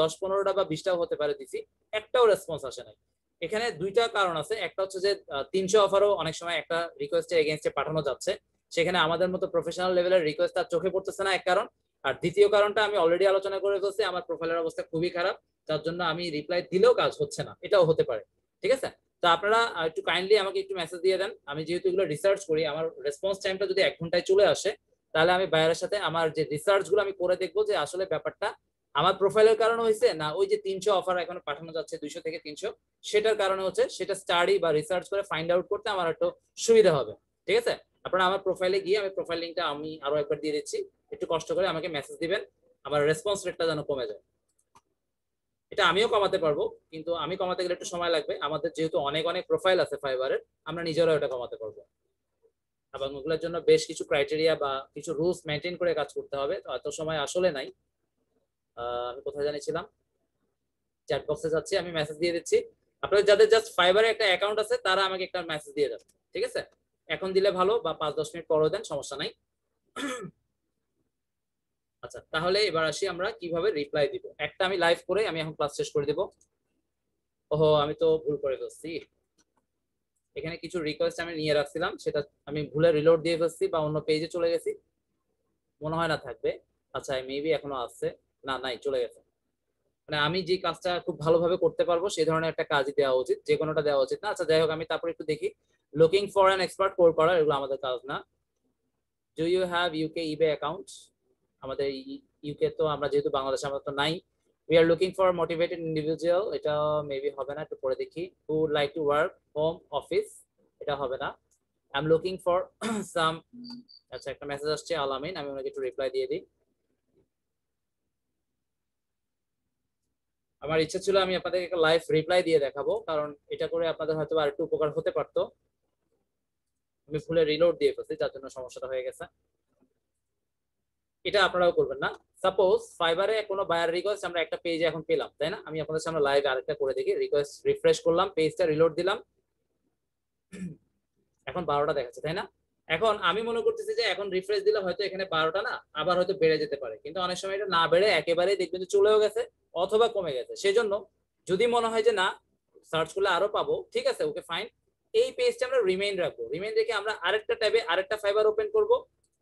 দশ পনেরোটা বা বিশটাও হতে পারে দিছি, একটাও রেসপন্স আসে নাই। এখানে দুইটা কারণ আছে। একটা হচ্ছে যে তিনশো অফারও অনেক সময় একটা রিকোয়েস্টের এগেনস্টে পাঠানো যাচ্ছে। সেখানে আমাদের মতো প্রফেশনাল লেভেলের রিকোয়েস্ট তার চোখে পড়তেছে না এক কারণ। আর দ্বিতীয় কারণটা আমি অলরেডি আলোচনা করে ফেলছি, আমার প্রোফাইলের অবস্থা খুবই খারাপ। যার জন্য আমি রিপ্লাই দিলেও কাজ হচ্ছে না। এটাও হতে পারে। ঠিক আছে? তো আপনারা একটু কাইন্ডলি আমাকে একটু মেসেজ দিয়ে দেন। আমি যেহেতু এগুলো রিসার্চ করি, আমার রেসপন্স টাইমটা যদি এক ঘন্টায় চলে আসে, তাহলে আমি বাইরের সাথে আমার যে রিসার্চগুলো আমি করে দেখব যে আসলে ব্যাপারটা আমার প্রোফাইলের কারণে হয়েছে, না ওই যে তিনশো অফার এখন পাঠানো যাচ্ছে দুইশো থেকে তিনশো, সেটার কারণে হচ্ছে সেটা স্টাডি বা রিসার্চ করে ফাইন্ড আউট করতে আমার একটু সুবিধা হবে। ঠিক আছে? আপনারা আমার প্রোফাইলে গিয়ে আমি প্রোফাইল লিঙ্কটা আমি আরও একবার দিয়ে দিচ্ছি। একটু কষ্ট করে আমাকে মেসেজ দিবেন, আমার রেসপন্স রেটটা যেন কমে যায়। এটা আমিও কমাতে পারব, কিন্তু আমি কমাতে গেলে একটু সময় লাগবে। আমাদের যেহেতু অনেক অনেক প্রোফাইল আছে ফাইবারের আমরা নিজেরাও এটা কমাতে পারব। এবং ওগুলোর জন্য বেশ কিছু ক্রাইটেরিয়া বা কিছু রুলস মেনটেন করে কাজ করতে হবে এত সময় আসলে নাই। আমি কোথায় জানিয়েছিলাম চ্যাট বক্সে যাচ্ছি, আমি মেসেজ দিয়ে দিচ্ছি। আপনাদের যাদের জাস্ট ফাইবারে একটা অ্যাকাউন্ট আছে, তারা আমাকে একটা মেসেজ দিয়ে দেন ঠিক আছে? এখন দিলে ভালো, বা পাঁচ, দশ মিনিট পরও দেন, সমস্যা নাই। আচ্ছা তাহলে এবার আসি আমরা কীভাবে রিপ্লাই দিব। একটা আমি লাইভ করে আমি এখন ক্লাস শেষ করে দিব। ওহো, আমি তো ভুল করে ফেলছি। এখানে কিছু রিকোয়েস্ট আমি নিয়ে রাখছিলাম, সেটা আমি ভুলে রিলোড দিয়ে ফেলছি বা অন্য পেজে চলে গেছি। মনে হয় না থাকবে। আচ্ছা মেবি এখনও আছে। না, নাই, চলে গেছে। মানে আমি যে কাজটা খুব ভালোভাবে করতে পারব সেই ধরনের একটা কাজই দেওয়া উচিত, যে কোনোটা দেওয়া উচিত না। আচ্ছা যাই হোক, আমি তারপর একটু দেখি। লুকিং ফর অ্যান এক্সপার্ট কোর করা, এগুলো আমাদের কাজ না। Do you have UK eBay account আমাদের ইউকে তো আমরা যেহেতু বাংলাদেশে আমরা তো নাই we are looking for motivated individual এটা মেবি হবে না, একটু পরে দেখি। Who like to work home office এটা হবে না। I am looking for some আচ্ছা একটা মেসেজ আসছে আলামিন আমি ওনাকে একটু রিপ্লাই দিয়ে দিই। আমার ইচ্ছা ছিল আমি আপনাদের একটা লাইভ রিপ্লাই দিয়ে দেখাবো, কারণ এটা করে আপনাদের হয়তো আর একটু উপকার হতে পারতো। আমি ভুলে রিলোড দিয়ে ফেলছি, যার জন্য সমস্যাটা হয়ে গেছে। এটা আপনারাও করবেন না। সাপোজ ফাইবারে কোনো বায়ার রিকোয়েস্ট আমরা একটা পেজে এখন পেলাম, তাই না? আমি আপনাদের সামনে লাইভ আরেকটা করে দেখি। রিকোয়েস্ট রিফ্রেশ করলাম পেজটা রিলোড দিলাম। এখন বারোটা দেখাচ্ছে, তাই না? এখন আমি মনে করতেছি যে এখন রিফ্রেশ দিলে হয়তো এখানে বারোটা না, আবার হয়তো বেড়ে যেতে পারে। কিন্তু অনেক সময় এটা না বেড়ে একেবারেই দেখবেন যে চলেও গেছে অথবা কমে গেছে। সেজন্য যদি মনে হয় যে না সার্চ করলে আরও পাবো, ঠিক আছে ওকে ফাইন এই পেজটা আমরা রিমেইন রাখব। রিমেইন রেখে আমরা আরেকটা ট্যাবে আরেকটা ফাইবার ওপেন করব।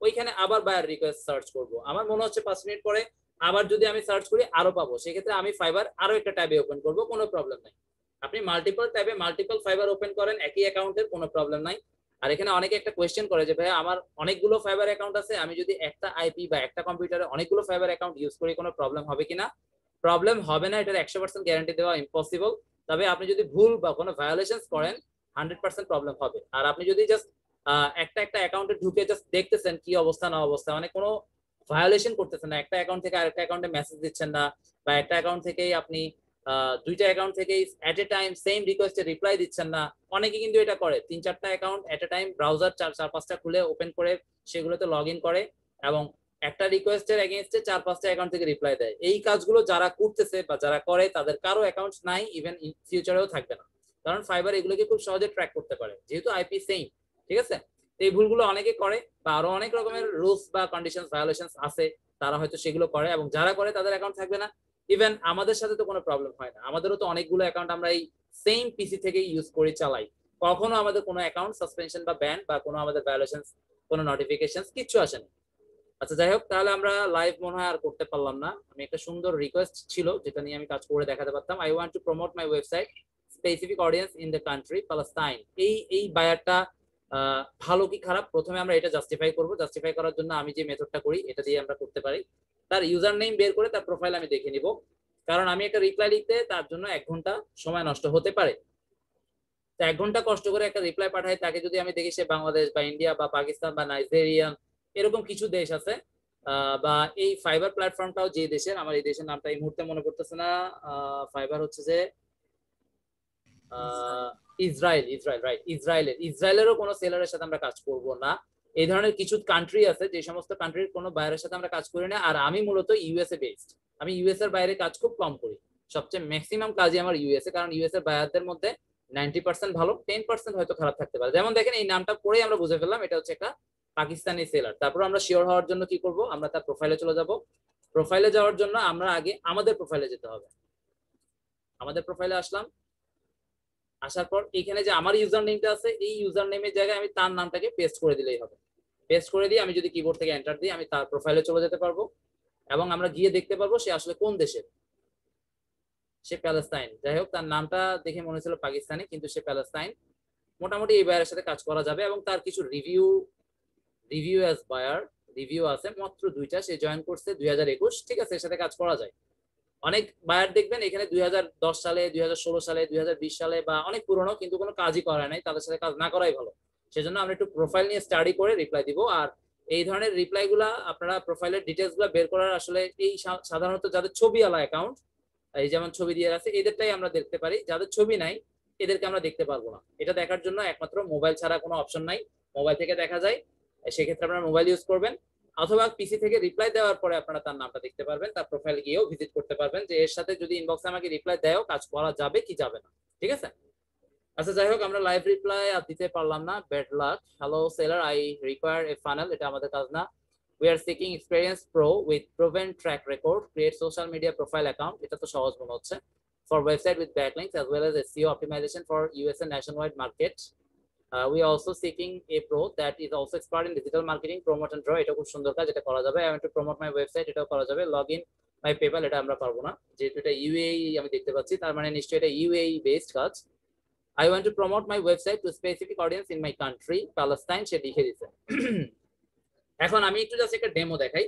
ওইখানে আবার বায়ার রিকোয়েস্ট সার্চ করব। আমার মনে হচ্ছে পাঁচ মিনিট পরে আবার যদি আমি সার্চ করি, আরও পাবো। সেক্ষেত্রে আমি ফাইবার আরও একটা ট্যাবে ওপেন করব, কোনো প্রবলেম নাই। আপনি মাল্টিপল ট্যাবে মাল্টিপল ফাইবার ওপেন করেন, একই অ্যাকাউন্টের কোনো প্রবলেম নাই। আর এখানে অনেকে একটা কোয়েশ্চেন করে যে ভাই আমার অনেকগুলো ফাইবার অ্যাকাউন্ট আছে, আমি যদি একটা আইপি বা একটা কম্পিউটারে অনেকগুলো ফাইবার অ্যাকাউন্ট ইউজ করি, কোনো প্রবলেম হবে কিনা? প্রবলেম হবে না, এটার একশো পার্সেন্ট গ্যারান্টি দেওয়া ইম্পসিবল তবে আপনি যদি ভুল বা কোনো ভায়োলেশন করেন হান্ড্রেড পার্সেন্ট প্রবলেম হবে। আর আপনি যদি জাস্ট একটা একটা অ্যাকাউন্টে ঢুকে জাস্ট দেখতেছেন কি অবস্থা, না অবস্থা। মানে কোনো ভায়োলেশন করতেছেন না। একটা অ্যাকাউন্ট থেকে আরেকটা অ্যাকাউন্টে মেসেজ দিচ্ছেন না, বা একটা অ্যাকাউন্ট থেকেই আপনি দুইটা অ্যাকাউন্ট থেকেই এট এ টাইম সেম রিকোয়েস্টে রিপ্লাই দিচ্ছেন না। অনেকে কিন্তু এটা করে। তিন চারটা account at a time browser চার চার পাঁচটা খুলে ওপেন করে সেগুলোতে লগ ইন করে এবং একটা রিকোয়েস্টের এগেনস্টে চার, পাঁচটা অ্যাকাউন্ট থেকে রিপ্লাই দেয়। এই কাজগুলো যারা করতেছে বা যারা করে, তাদের কারও অ্যাকাউন্ট নাই ইভেন ফিউচারেও থাকবে না। কারণ ফাইবার এগুলোকে খুব সহজে ট্র্যাক করতে পারে। যেহেতু আইপি সেম ঠিক আছে? এই ভুলগুলো অনেকে করে বা আরও অনেক রকমের রুলস বা কন্ডিশন ভায়োলেশন আছে, তারা হয়তো সেগুলো করে এবং যারা করে তাদের অ্যাকাউন্ট থাকবে না। ইভেন আমাদের সাথে তো কোনো প্রবলেম হয় না। আমাদেরও তো অনেকগুলো অ্যাকাউন্ট আমরা এই সেম পিসি থেকে ইউজ করে চালাই। কখনো আমাদের কোনো অ্যাকাউন্ট সাসপেনশন বা ব্যান বা কোনো আমাদের ভায়োলেশন কোনো নোটিফিকেশন কিচ্ছু আসেনি। আচ্ছা যাই হোক, তাহলে আমরা লাইভ মনে হয় আর করতে পারলাম না। আমি একটা সুন্দর রিকোয়েস্ট ছিল, যেটা নিয়ে আমি কাজ করে দেখাতে পারতাম। I want to promote my website specific audience in the country Palestine এই এই বায়ারটা ভালো কি খারাপ? প্রথমে আমরা এটা জাস্টিফাই করব। জাস্টিফাই করার জন্য আমি যে মেথডটা করি, এটা দিয়ে আমরা করতে পারি। তার ইউজার নেম বের করে তার প্রোফাইল আমি দেখে নিব। কারণ আমি একটা রিপ্লাই লিখতে তার জন্য এক ঘণ্টা সময় নষ্ট হতে পারে। তো এক ঘণ্টা কষ্ট করে একটা রিপ্লাই পাঠাই তাকে যদি আমি দেখি সে বাংলাদেশ বা ইন্ডিয়া বা পাকিস্তান বা নাইজেরিয়ান, এরকম কিছু দেশ আছে বা এই ফাইবার প্ল্যাটফর্মটাও যে দেশের, আমার এই দেশের নামটা এই মুহূর্তে মনে পড়তেছে না। ফাইবার হচ্ছে যে ইসরায়েল। ইসরায়েল রাইট ইসরায়েলের। ইসরায়েলেরও কোনো সেলারের সাথে আমরা কাজ করব না। এই ধরনের কিছু কান্ট্রি আছে, যে সমস্ত কান্ট্রির কোনো বাইরের সাথে আমরা কাজ করি না। আর আমি মূলত ইউএসএ বেসড আমি ইউএস এর বাইরে কাজ খুব কম করি। সবচেয়ে ম্যাক্সিমাম কাজই আমার ইউএসএ কারণ ইউএস এর বায়ারদের মধ্যে নাইনটি পার্সেন্ট ভালো টেন পার্সেন্ট হয়তো খারাপ থাকতে পারে। যেমন দেখেন, এই নামটা পড়েই আমরা বুঝে ফেললাম, এটা হচ্ছে একটা পাকিস্তানি সেলার তারপর আমরা শিওর হওয়ার জন্য কি করব? আমরা তার প্রোফাইলে চলে যাব। প্রোফাইলে যাওয়ার জন্য আমরা আগে আমাদের প্রোফাইলে যেতে হবে। আমাদের প্রোফাইলে আসলাম। আসার পর এখানে যে আমার ইউজার নেমটা আছে, এই ইউজার নেমের জায়গায় আমি তার নামটাকে পেস্ট করে দিলেই হবে। পেস্ট করে দিয়ে আমি যদি কিবোর্ড থেকে এন্টার দিই, আমি তার প্রোফাইলে চলে যেতে পারব এবং আমরা গিয়ে দেখতে পারব সে আসলে কোন দেশের। সে প্যালেস্তাইন। যাই হোক, তার নামটা দেখে মনে ছিল পাকিস্তানি, কিন্তু সে প্যালেস্তাইন। মোটামুটি এই বায়ারের সাথে কাজ করা যাবে এবং তার কিছু review review as buyer review আছে। মাত্র দুইটা, সে জয়েন করছে দুই হাজার একুশ। ঠিক আছে, এর সাথে কাজ করা যায়। অনেক বায়ার দেখবেন এখানে দুই হাজার দশ সালে, দুই হাজার ষোলো সালে, দুই হাজার বিশ সালে বা অনেক পুরনো কিন্তু কোনো কাজই করা নাই, তাদের সাথে কাজ না করাই ভালো। সেজন্য আমরা একটু প্রোফাইল নিয়ে স্টাডি করে রিপ্লাই দিব। আর এই ধরনের রিপ্লাই গুলা আপনারা প্রোফাইলের ডিটেলসগুলা বের করার আসলে এই সাধারণত যাদের ছবি আলা অ্যাকাউন্ট এই যেমন ছবি দিয়ে আছে, এদেরটাই আমরা দেখতে পারি। যাদের ছবি নাই, এদেরকে আমরা দেখতে পারব না। এটা দেখার জন্য একমাত্র মোবাইল ছাড়া কোনো অপশন নাই। মোবাইল থেকে দেখা যায়, সেক্ষেত্রে আপনারা মোবাইল ইউজ করবেন। অথবা পিসি থেকে রিপ্লাই দেওয়ার পরে আপনারা তার নামটা দেখতে পারবেন, তার প্রোফাইল গিয়েও ভিজিট করতে পারবেন যে এর সাথে যদি ইনবক্সে আমাকে রিপ্লাই দেয়ও, কাজ করা যাবে কি যাবে না, ঠিক আছে? আচ্ছা যাই হোক, আমরা লাইভ রিপ্লাই আর দিতে পারলাম না bad luck hello seller I require a funnel এটা আমাদের কাজ না। We are seeking experience pro with proven track record create social media profile account এটা তো সহজ মনে হচ্ছে, for website with backlinks as well as SEO optimization for US and wide market. Uh, we are also seeking a pro that is also expert in digital marketing, promote and draw. এটা খুব সুন্দর কাজ এটা করা যাবে। I want to promote my website এটাও করা যাবে। Log in my PayPal এটা আমরা পারব না। যেহেতু এটা UAE আমি দেখতে পাচ্ছি তার মানে নিশ্চয়ই এটা UAE based কাজ। I want to promote my website to specific audience in my country, Palestine সে লিখে দিছে। এখন আমি একটু জাস্ট একটা ডেমো দেখাই।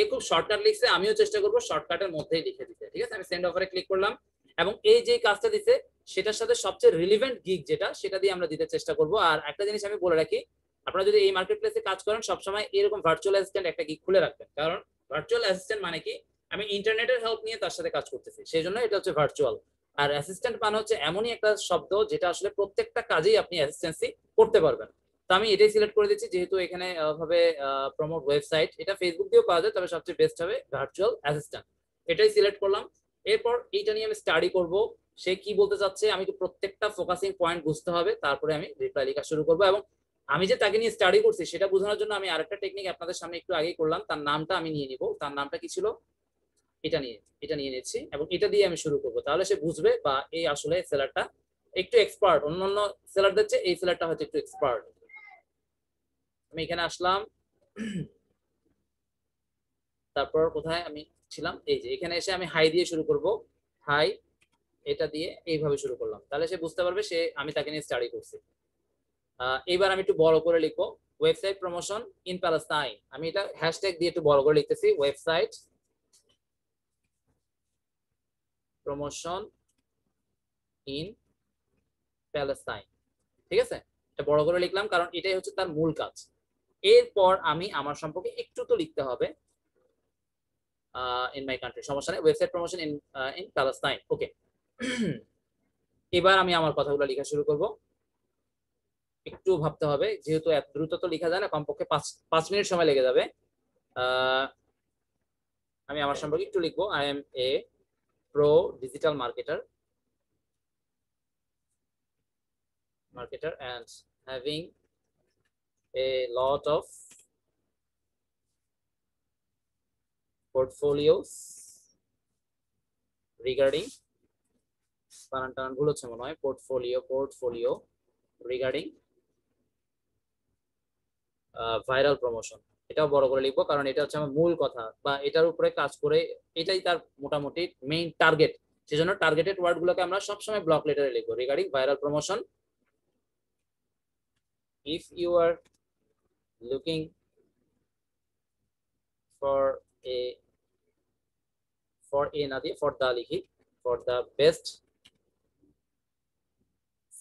এ খুব শর্টকাট লিখছে আমিও চেষ্টা করব শর্টকাটের মধ্যেই লিখে দিতে ঠিক আছে আমি সেন্ড অফারে ক্লিক করলাম এবং এই যে কাজটা দিছে, সেটার সাথে সবচেয়ে রিলিভেন্ট গিগ যেটা, সেটা দিয়ে আমরা দিতে চেষ্টা করব। আর একটা জিনিস আমি বলে রাখি, আপনারা যদি এই মার্কেট প্লেসে কাজ করেন, সবসময় এরকম ভার্চুয়াল অ্যাসিস্ট্যান্ট একটা গিগ খুলে রাখবেন। কারণ ভার্চুয়াল অ্যাসিস্ট্যান্ট মানে কি? আমি ইন্টারনেটের হেল্প নিয়ে তার সাথে কাজ করতেছি। সেই জন্য এটা হচ্ছে ভার্চুয়াল আর অ্যাসিস্ট্যান্ট মানে হচ্ছে এমনই একটা শব্দ যেটা আসলে প্রত্যেকটা কাজেই আপনি অ্যাসিস্ট্যান্সি করতে পারবেন। তো আমি এটাই সিলেক্ট করে দিচ্ছি, যেহেতু এখানে ভাবে প্রমোট ওয়েবসাইট এটা ফেসবুক দিয়েও পাওয়া যায়, তবে সবচেয়ে বেস্ট হবে ভার্চুয়াল অ্যাসিস্ট্যান্ট এটাই সিলেক্ট করলাম। এরপর এইটা নিয়ে আমি স্টাডি করব। সে কি বলতে চাচ্ছে? আমি তো প্রত্যেকটা ফোকাসিং পয়েন্ট বুঝতে হবে, তারপরে আমি রিপ্লাই লেখা শুরু করব এবং আমি যে তাকে নিয়ে স্টাডি করছি, সেটা বোঝানোর জন্য আমি আরেকটা টেকনিক আপনাদের সামনে একটু আগেই করলাম। তার নামটা আমি নিয়ে নিব। তার নামটা কি ছিল? এটা নিয়ে এটা নিয়ে নিচ্ছি এবং এটা দিয়ে আমি শুরু করব। তাহলে সে বুঝবে বা এই আসলে সেলারটা একটু এক্সপার্ট অন্যান্য সেলারদের চেয়ে এই সেলারটা হয়তো একটু এক্সপার্ট আমি এখানে আসলাম। তারপর কোথায় আমি ছিলাম। এই যে, এখানে এসে আমি হাই দিয়ে শুরু করব। হাই এটা দিয়ে এইভাবে শুরু করলাম। তাহলে সে বুঝতে পারবে সে, আমি তাকে নিয়ে স্টাডি করছি। এইবার আমি একটু বড় করে লিখব। ওয়েবসাইট প্রমোশন ইন প্যালেস্তাইন আমি এটা হ্যাশট্যাগ দিয়ে একটু বড় করে লিখতেছি। ওয়েবসাইট প্রমোশন ইন প্যালেস্টাইন ঠিক আছে? এটা বড় করে লিখলাম, কারণ এটাই হচ্ছে তার মূল কাজ। এরপর আমি আমার সম্পর্কে একটু তো লিখতে হবে। ইন মাই কান্ট্রি সমস্যা নেই website promotion in in Palestine okay এবার আমি আমার কথাগুলো লেখা শুরু করব। একটু ভাবতে হবে, যেহেতু এত দ্রুত তো লেখা যায় না, কমপক্ষে পাঁচ পাঁচ মিনিট সময় লেগে যাবে। আমি আমার সম্পর্কে একটু লিখব। I am a pro digital marketer marketer and having a lot of portfolios regarding বানান টানান ভুল হচ্ছে মনে হয় portfolio portfolio regarding viral promotion এটাও বড় করে লিখব, কারণ এটা হচ্ছে আমার মূল কথা বা এটার উপরে কাজ করে এটাই তার মোটামুটি মেইন টার্গেট সেজন্য টার্গেটেড ওয়ার্ড গুলোকে আমরা সবসময় ব্লক লেটারে লিখব। Regarding viral promotion if you are looking for a for a nadi for the likhi for the best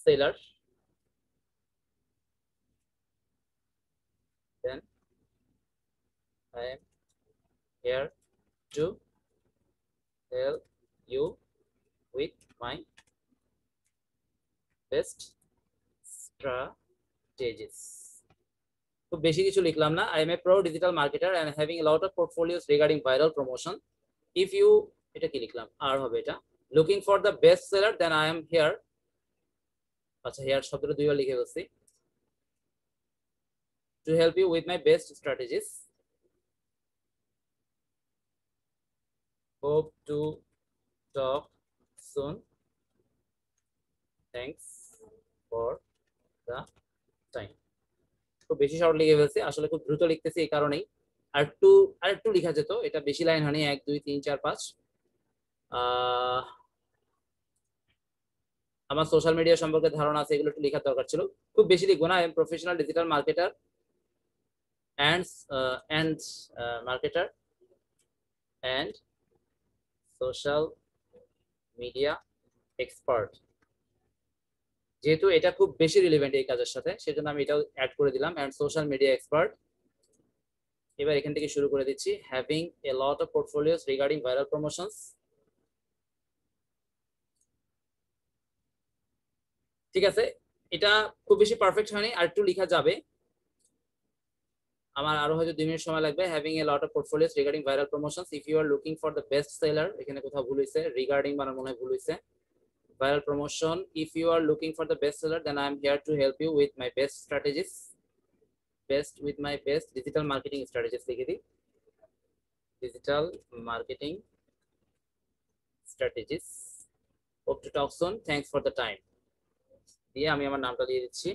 seller then i am here to help you with my best strategy খুব বেশি কিছু লিখলাম না। I am a pro digital marketer and having lot of portfolios regarding viral promotion if you এটা কি লিখলাম? আর হবে এটা। Looking for the best seller then I am here আচ্ছা হেয়ার শব্দটা দুইবার লিখে ফেলছি। To help you with my best strategies hope to talk soon thanks for the time খুব বেশি শর্ট লিখে ফেলছি। আসলে খুব দ্রুত লিখতেছি এই কারণেই। আর একটু আর একটু লেখা যেত, এটা বেশি লাইন হয়নি, এক, দুই, তিন, চার, পাঁচ। আমার সোশ্যাল মিডিয়া সম্পর্কে ধারণা আছে, এগুলো একটু লেখার দরকার ছিল। খুব বেশি লিখব না I am professional digital marketer and and marketer and social media expert যেহেতু এটা খুব বেশি রিলেভেন্ট এই কাজের সাথে, সেজন্য আমি এটাও অ্যাড করে দিলাম অ্যান্ড সোশ্যাল মিডিয়া এক্সপার্ট এবার এখান থেকে শুরু করে দিচ্ছি having a lot of portfolios regarding viral promotions ঠিক আছে, এটা খুব বেশি পারফেক্ট হয়নি, আর একটু লেখা যাবে। আমার আরও হয়তো দুই মিনিট সময় লাগবে। Having a lot of portfolios regarding viral promotions if you are looking for the best seller এখানে কোথাও ভুল হয়েছে রিগার্ডিং বানার মনে হয় ভুল হয়েছে viral promotion. If you are looking for the best seller, then I am here to help you with my best strategies. Best with my best digital marketing strategies. digital marketing strategies. Hope to talk soon. Thanks for the time. দিয়ে আমি আমার নামটা দিয়ে দিচ্ছি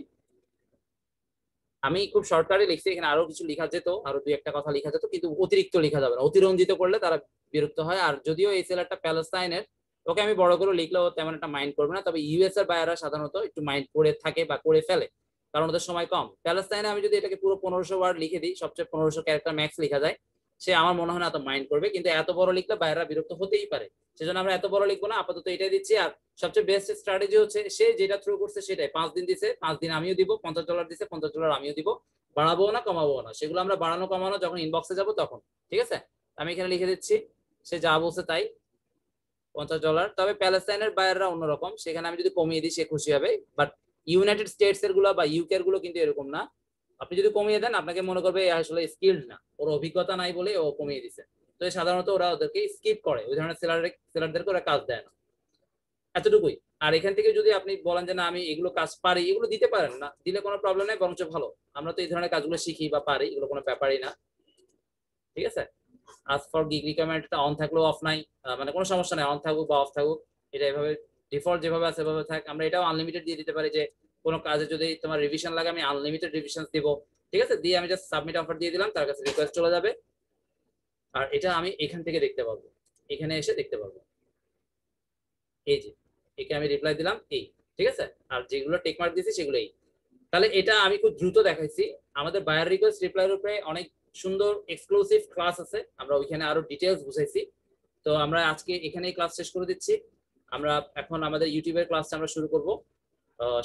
আমি খুব শর্টকাটে লিখছি এখানে আরও কিছু লেখা যেত আরও দুই একটা কথা লেখা যেত কিন্তু অতিরিক্ত লেখা যাবে না অতিরঞ্জিত করলে তারা বিরক্ত হয় আর যদিও এই সেলারটা প্যালেস্তাইনের ওকে আমি বড় করে লিখলেও তেমন একটা মাইন্ড করবে না। তবে ইউএস এর বায়াররা সাধারণত একটু মাইন্ড করে থাকে বা করে ফেলে, কারণ ওদের সময় কম। প্যালেস্তাইনে আমি যদি এটাকে পুরো পনেরোশো ওয়ার্ড লিখে দিই, সবচেয়ে পনেরোশো ক্যারেক্টার ম্যাক্স লেখা যায়, সে আমার মনে হয় না এত মাইন্ড করবে। কিন্তু এত বড় লিখলে বায়াররা বিরক্ত হতেই পারে। সেজন্য আমরা এত বড় লিখব না, আপাতত এটাই দিচ্ছি। আর সবচেয়ে বেস্ট স্ট্র্যাটেজি হচ্ছে, সে যেটা থ্রু করছে সেটাই। পাঁচ দিন দিছে, পাঁচ দিন আমিও দিব, পঞ্চাশ ডলার দিছে, পঞ্চাশ ডলার আমিও দিব। বাড়াবো না, কমাবো না। সেগুলো আমরা বাড়ানো, কমানো, যখন ইনবক্সে যাব তখন। ঠিক আছে? আমি এখানে লিখে দিচ্ছি, সে যা বলছে তাই। পঞ্চাশ ডলার তবে প্যালেস্তাইনের বায়াররা অন্যরকম। সেখানে আমি যদি কমিয়ে দিই, সে খুশি হবে। বাট ইউনাইটেড স্টেটস এরগুলো বা ইউকে গুলো কিন্তু এরকম না। আপনি যদি কমিয়ে দেন, আপনাকে মনে করবে আসলে স্কিল্ড না। ওর অভিজ্ঞতা নাই বলে ও কমিয়ে দিছে। তো সাধারণত ওরা ওদেরকে স্কিপ করে। ওই ধরনের সেলার সেলারদেরকে ওরা কাজ দেয় না। এতটুকুই। আর এখান থেকে যদি আপনি বলেন যে, না, আমি এগুলো কাজ পারি। এগুলো দিতে পারেন না। দিলে কোনো প্রবলেম নেই, বরঞ্চ ভালো। আমরা তো এই ধরনের কাজগুলো শিখি বা পারি। এগুলো কোনো ব্যাপারই না। ঠিক আছে? আজ ফর গিগ রিকোয়ারমেন্টটা অন থাকলেও অফ নাই মানে কোনো সমস্যা নাই অন থাকুক বা অফ থাকুক, এটা এভাবে ডিফল্ট যেভাবে আছে সেভাবে থাক, আমরা এটাও আনলিমিটেড দিয়ে দিতে পারি যে কোনো কাজে যদি তোমার রিভিশন লাগে, আমি আনলিমিটেড রিভিশন দিব, ঠিক আছে? দিয়ে আমি জাস্ট সাবমিট অফার দিয়ে দিলাম, তার কাছে রিকোয়েস্ট চলে যাবে। আর এটা আমি এখান থেকে দেখতে পাবো, এখানে এসে দেখতে পাবো। এই যে, একে আমি রিপ্লাই দিলাম, এই, ঠিক আছে? আর যেগুলো টেক মার্ক দিয়েছি সেগুলো এই। তাহলে এটা আমি খুব দ্রুত দেখাইছি। আমাদের বায়ার রিকোয়েস্ট রিপ্লাইয়ের উপরে অনেক সুন্দর এক্সক্লুসিভ ক্লাস আছে। আমরা ওইখানে আরও ডিটেলস বুঝাইছি। তো আমরা আজকে এখানেই ক্লাস শেষ করে দিচ্ছি। আমরা এখন আমাদের ইউটিউবের ক্লাসটা আমরা শুরু করব।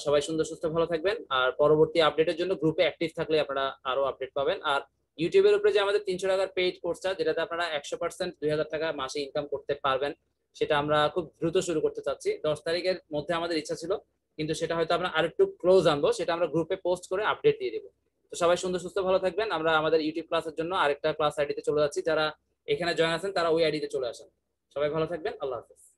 সবাই সুন্দর, সুস্থ, ভালো থাকবেন। আর পরবর্তী আপডেটের জন্য গ্রুপে অ্যাক্টিভ থাকলে আপনারা আরও আপডেট পাবেন। আর ইউটিউবের উপরে যে আমাদের তিনশো টাকার পেইড কোর্সটা যেটাতে আপনারা একশো পার্সেন্ট দুই হাজার টাকা মাসে ইনকাম করতে পারবেন, সেটা আমরা খুব দ্রুত শুরু করতে চাচ্ছি। দশ তারিখের মধ্যে আমাদের ইচ্ছা ছিল, কিন্তু সেটা হয়তো আমরা আরেকটু ক্লোজ আনব, সেটা আমরা গ্রুপে পোস্ট করে আপডেট দিয়ে দেবো। তো সবাই সুন্দর, সুস্থ, ভালো থাকবেন। আমরা আমাদের ইউটিউব ক্লাসের জন্য আরেকটা ক্লাস আইডিতে চলে যাচ্ছি। যারা এখানে জয়েন আছেন, তারা ওই আইডিতে চলে আসেন। সবাই ভালো থাকবেন। আল্লাহ হাফেজ।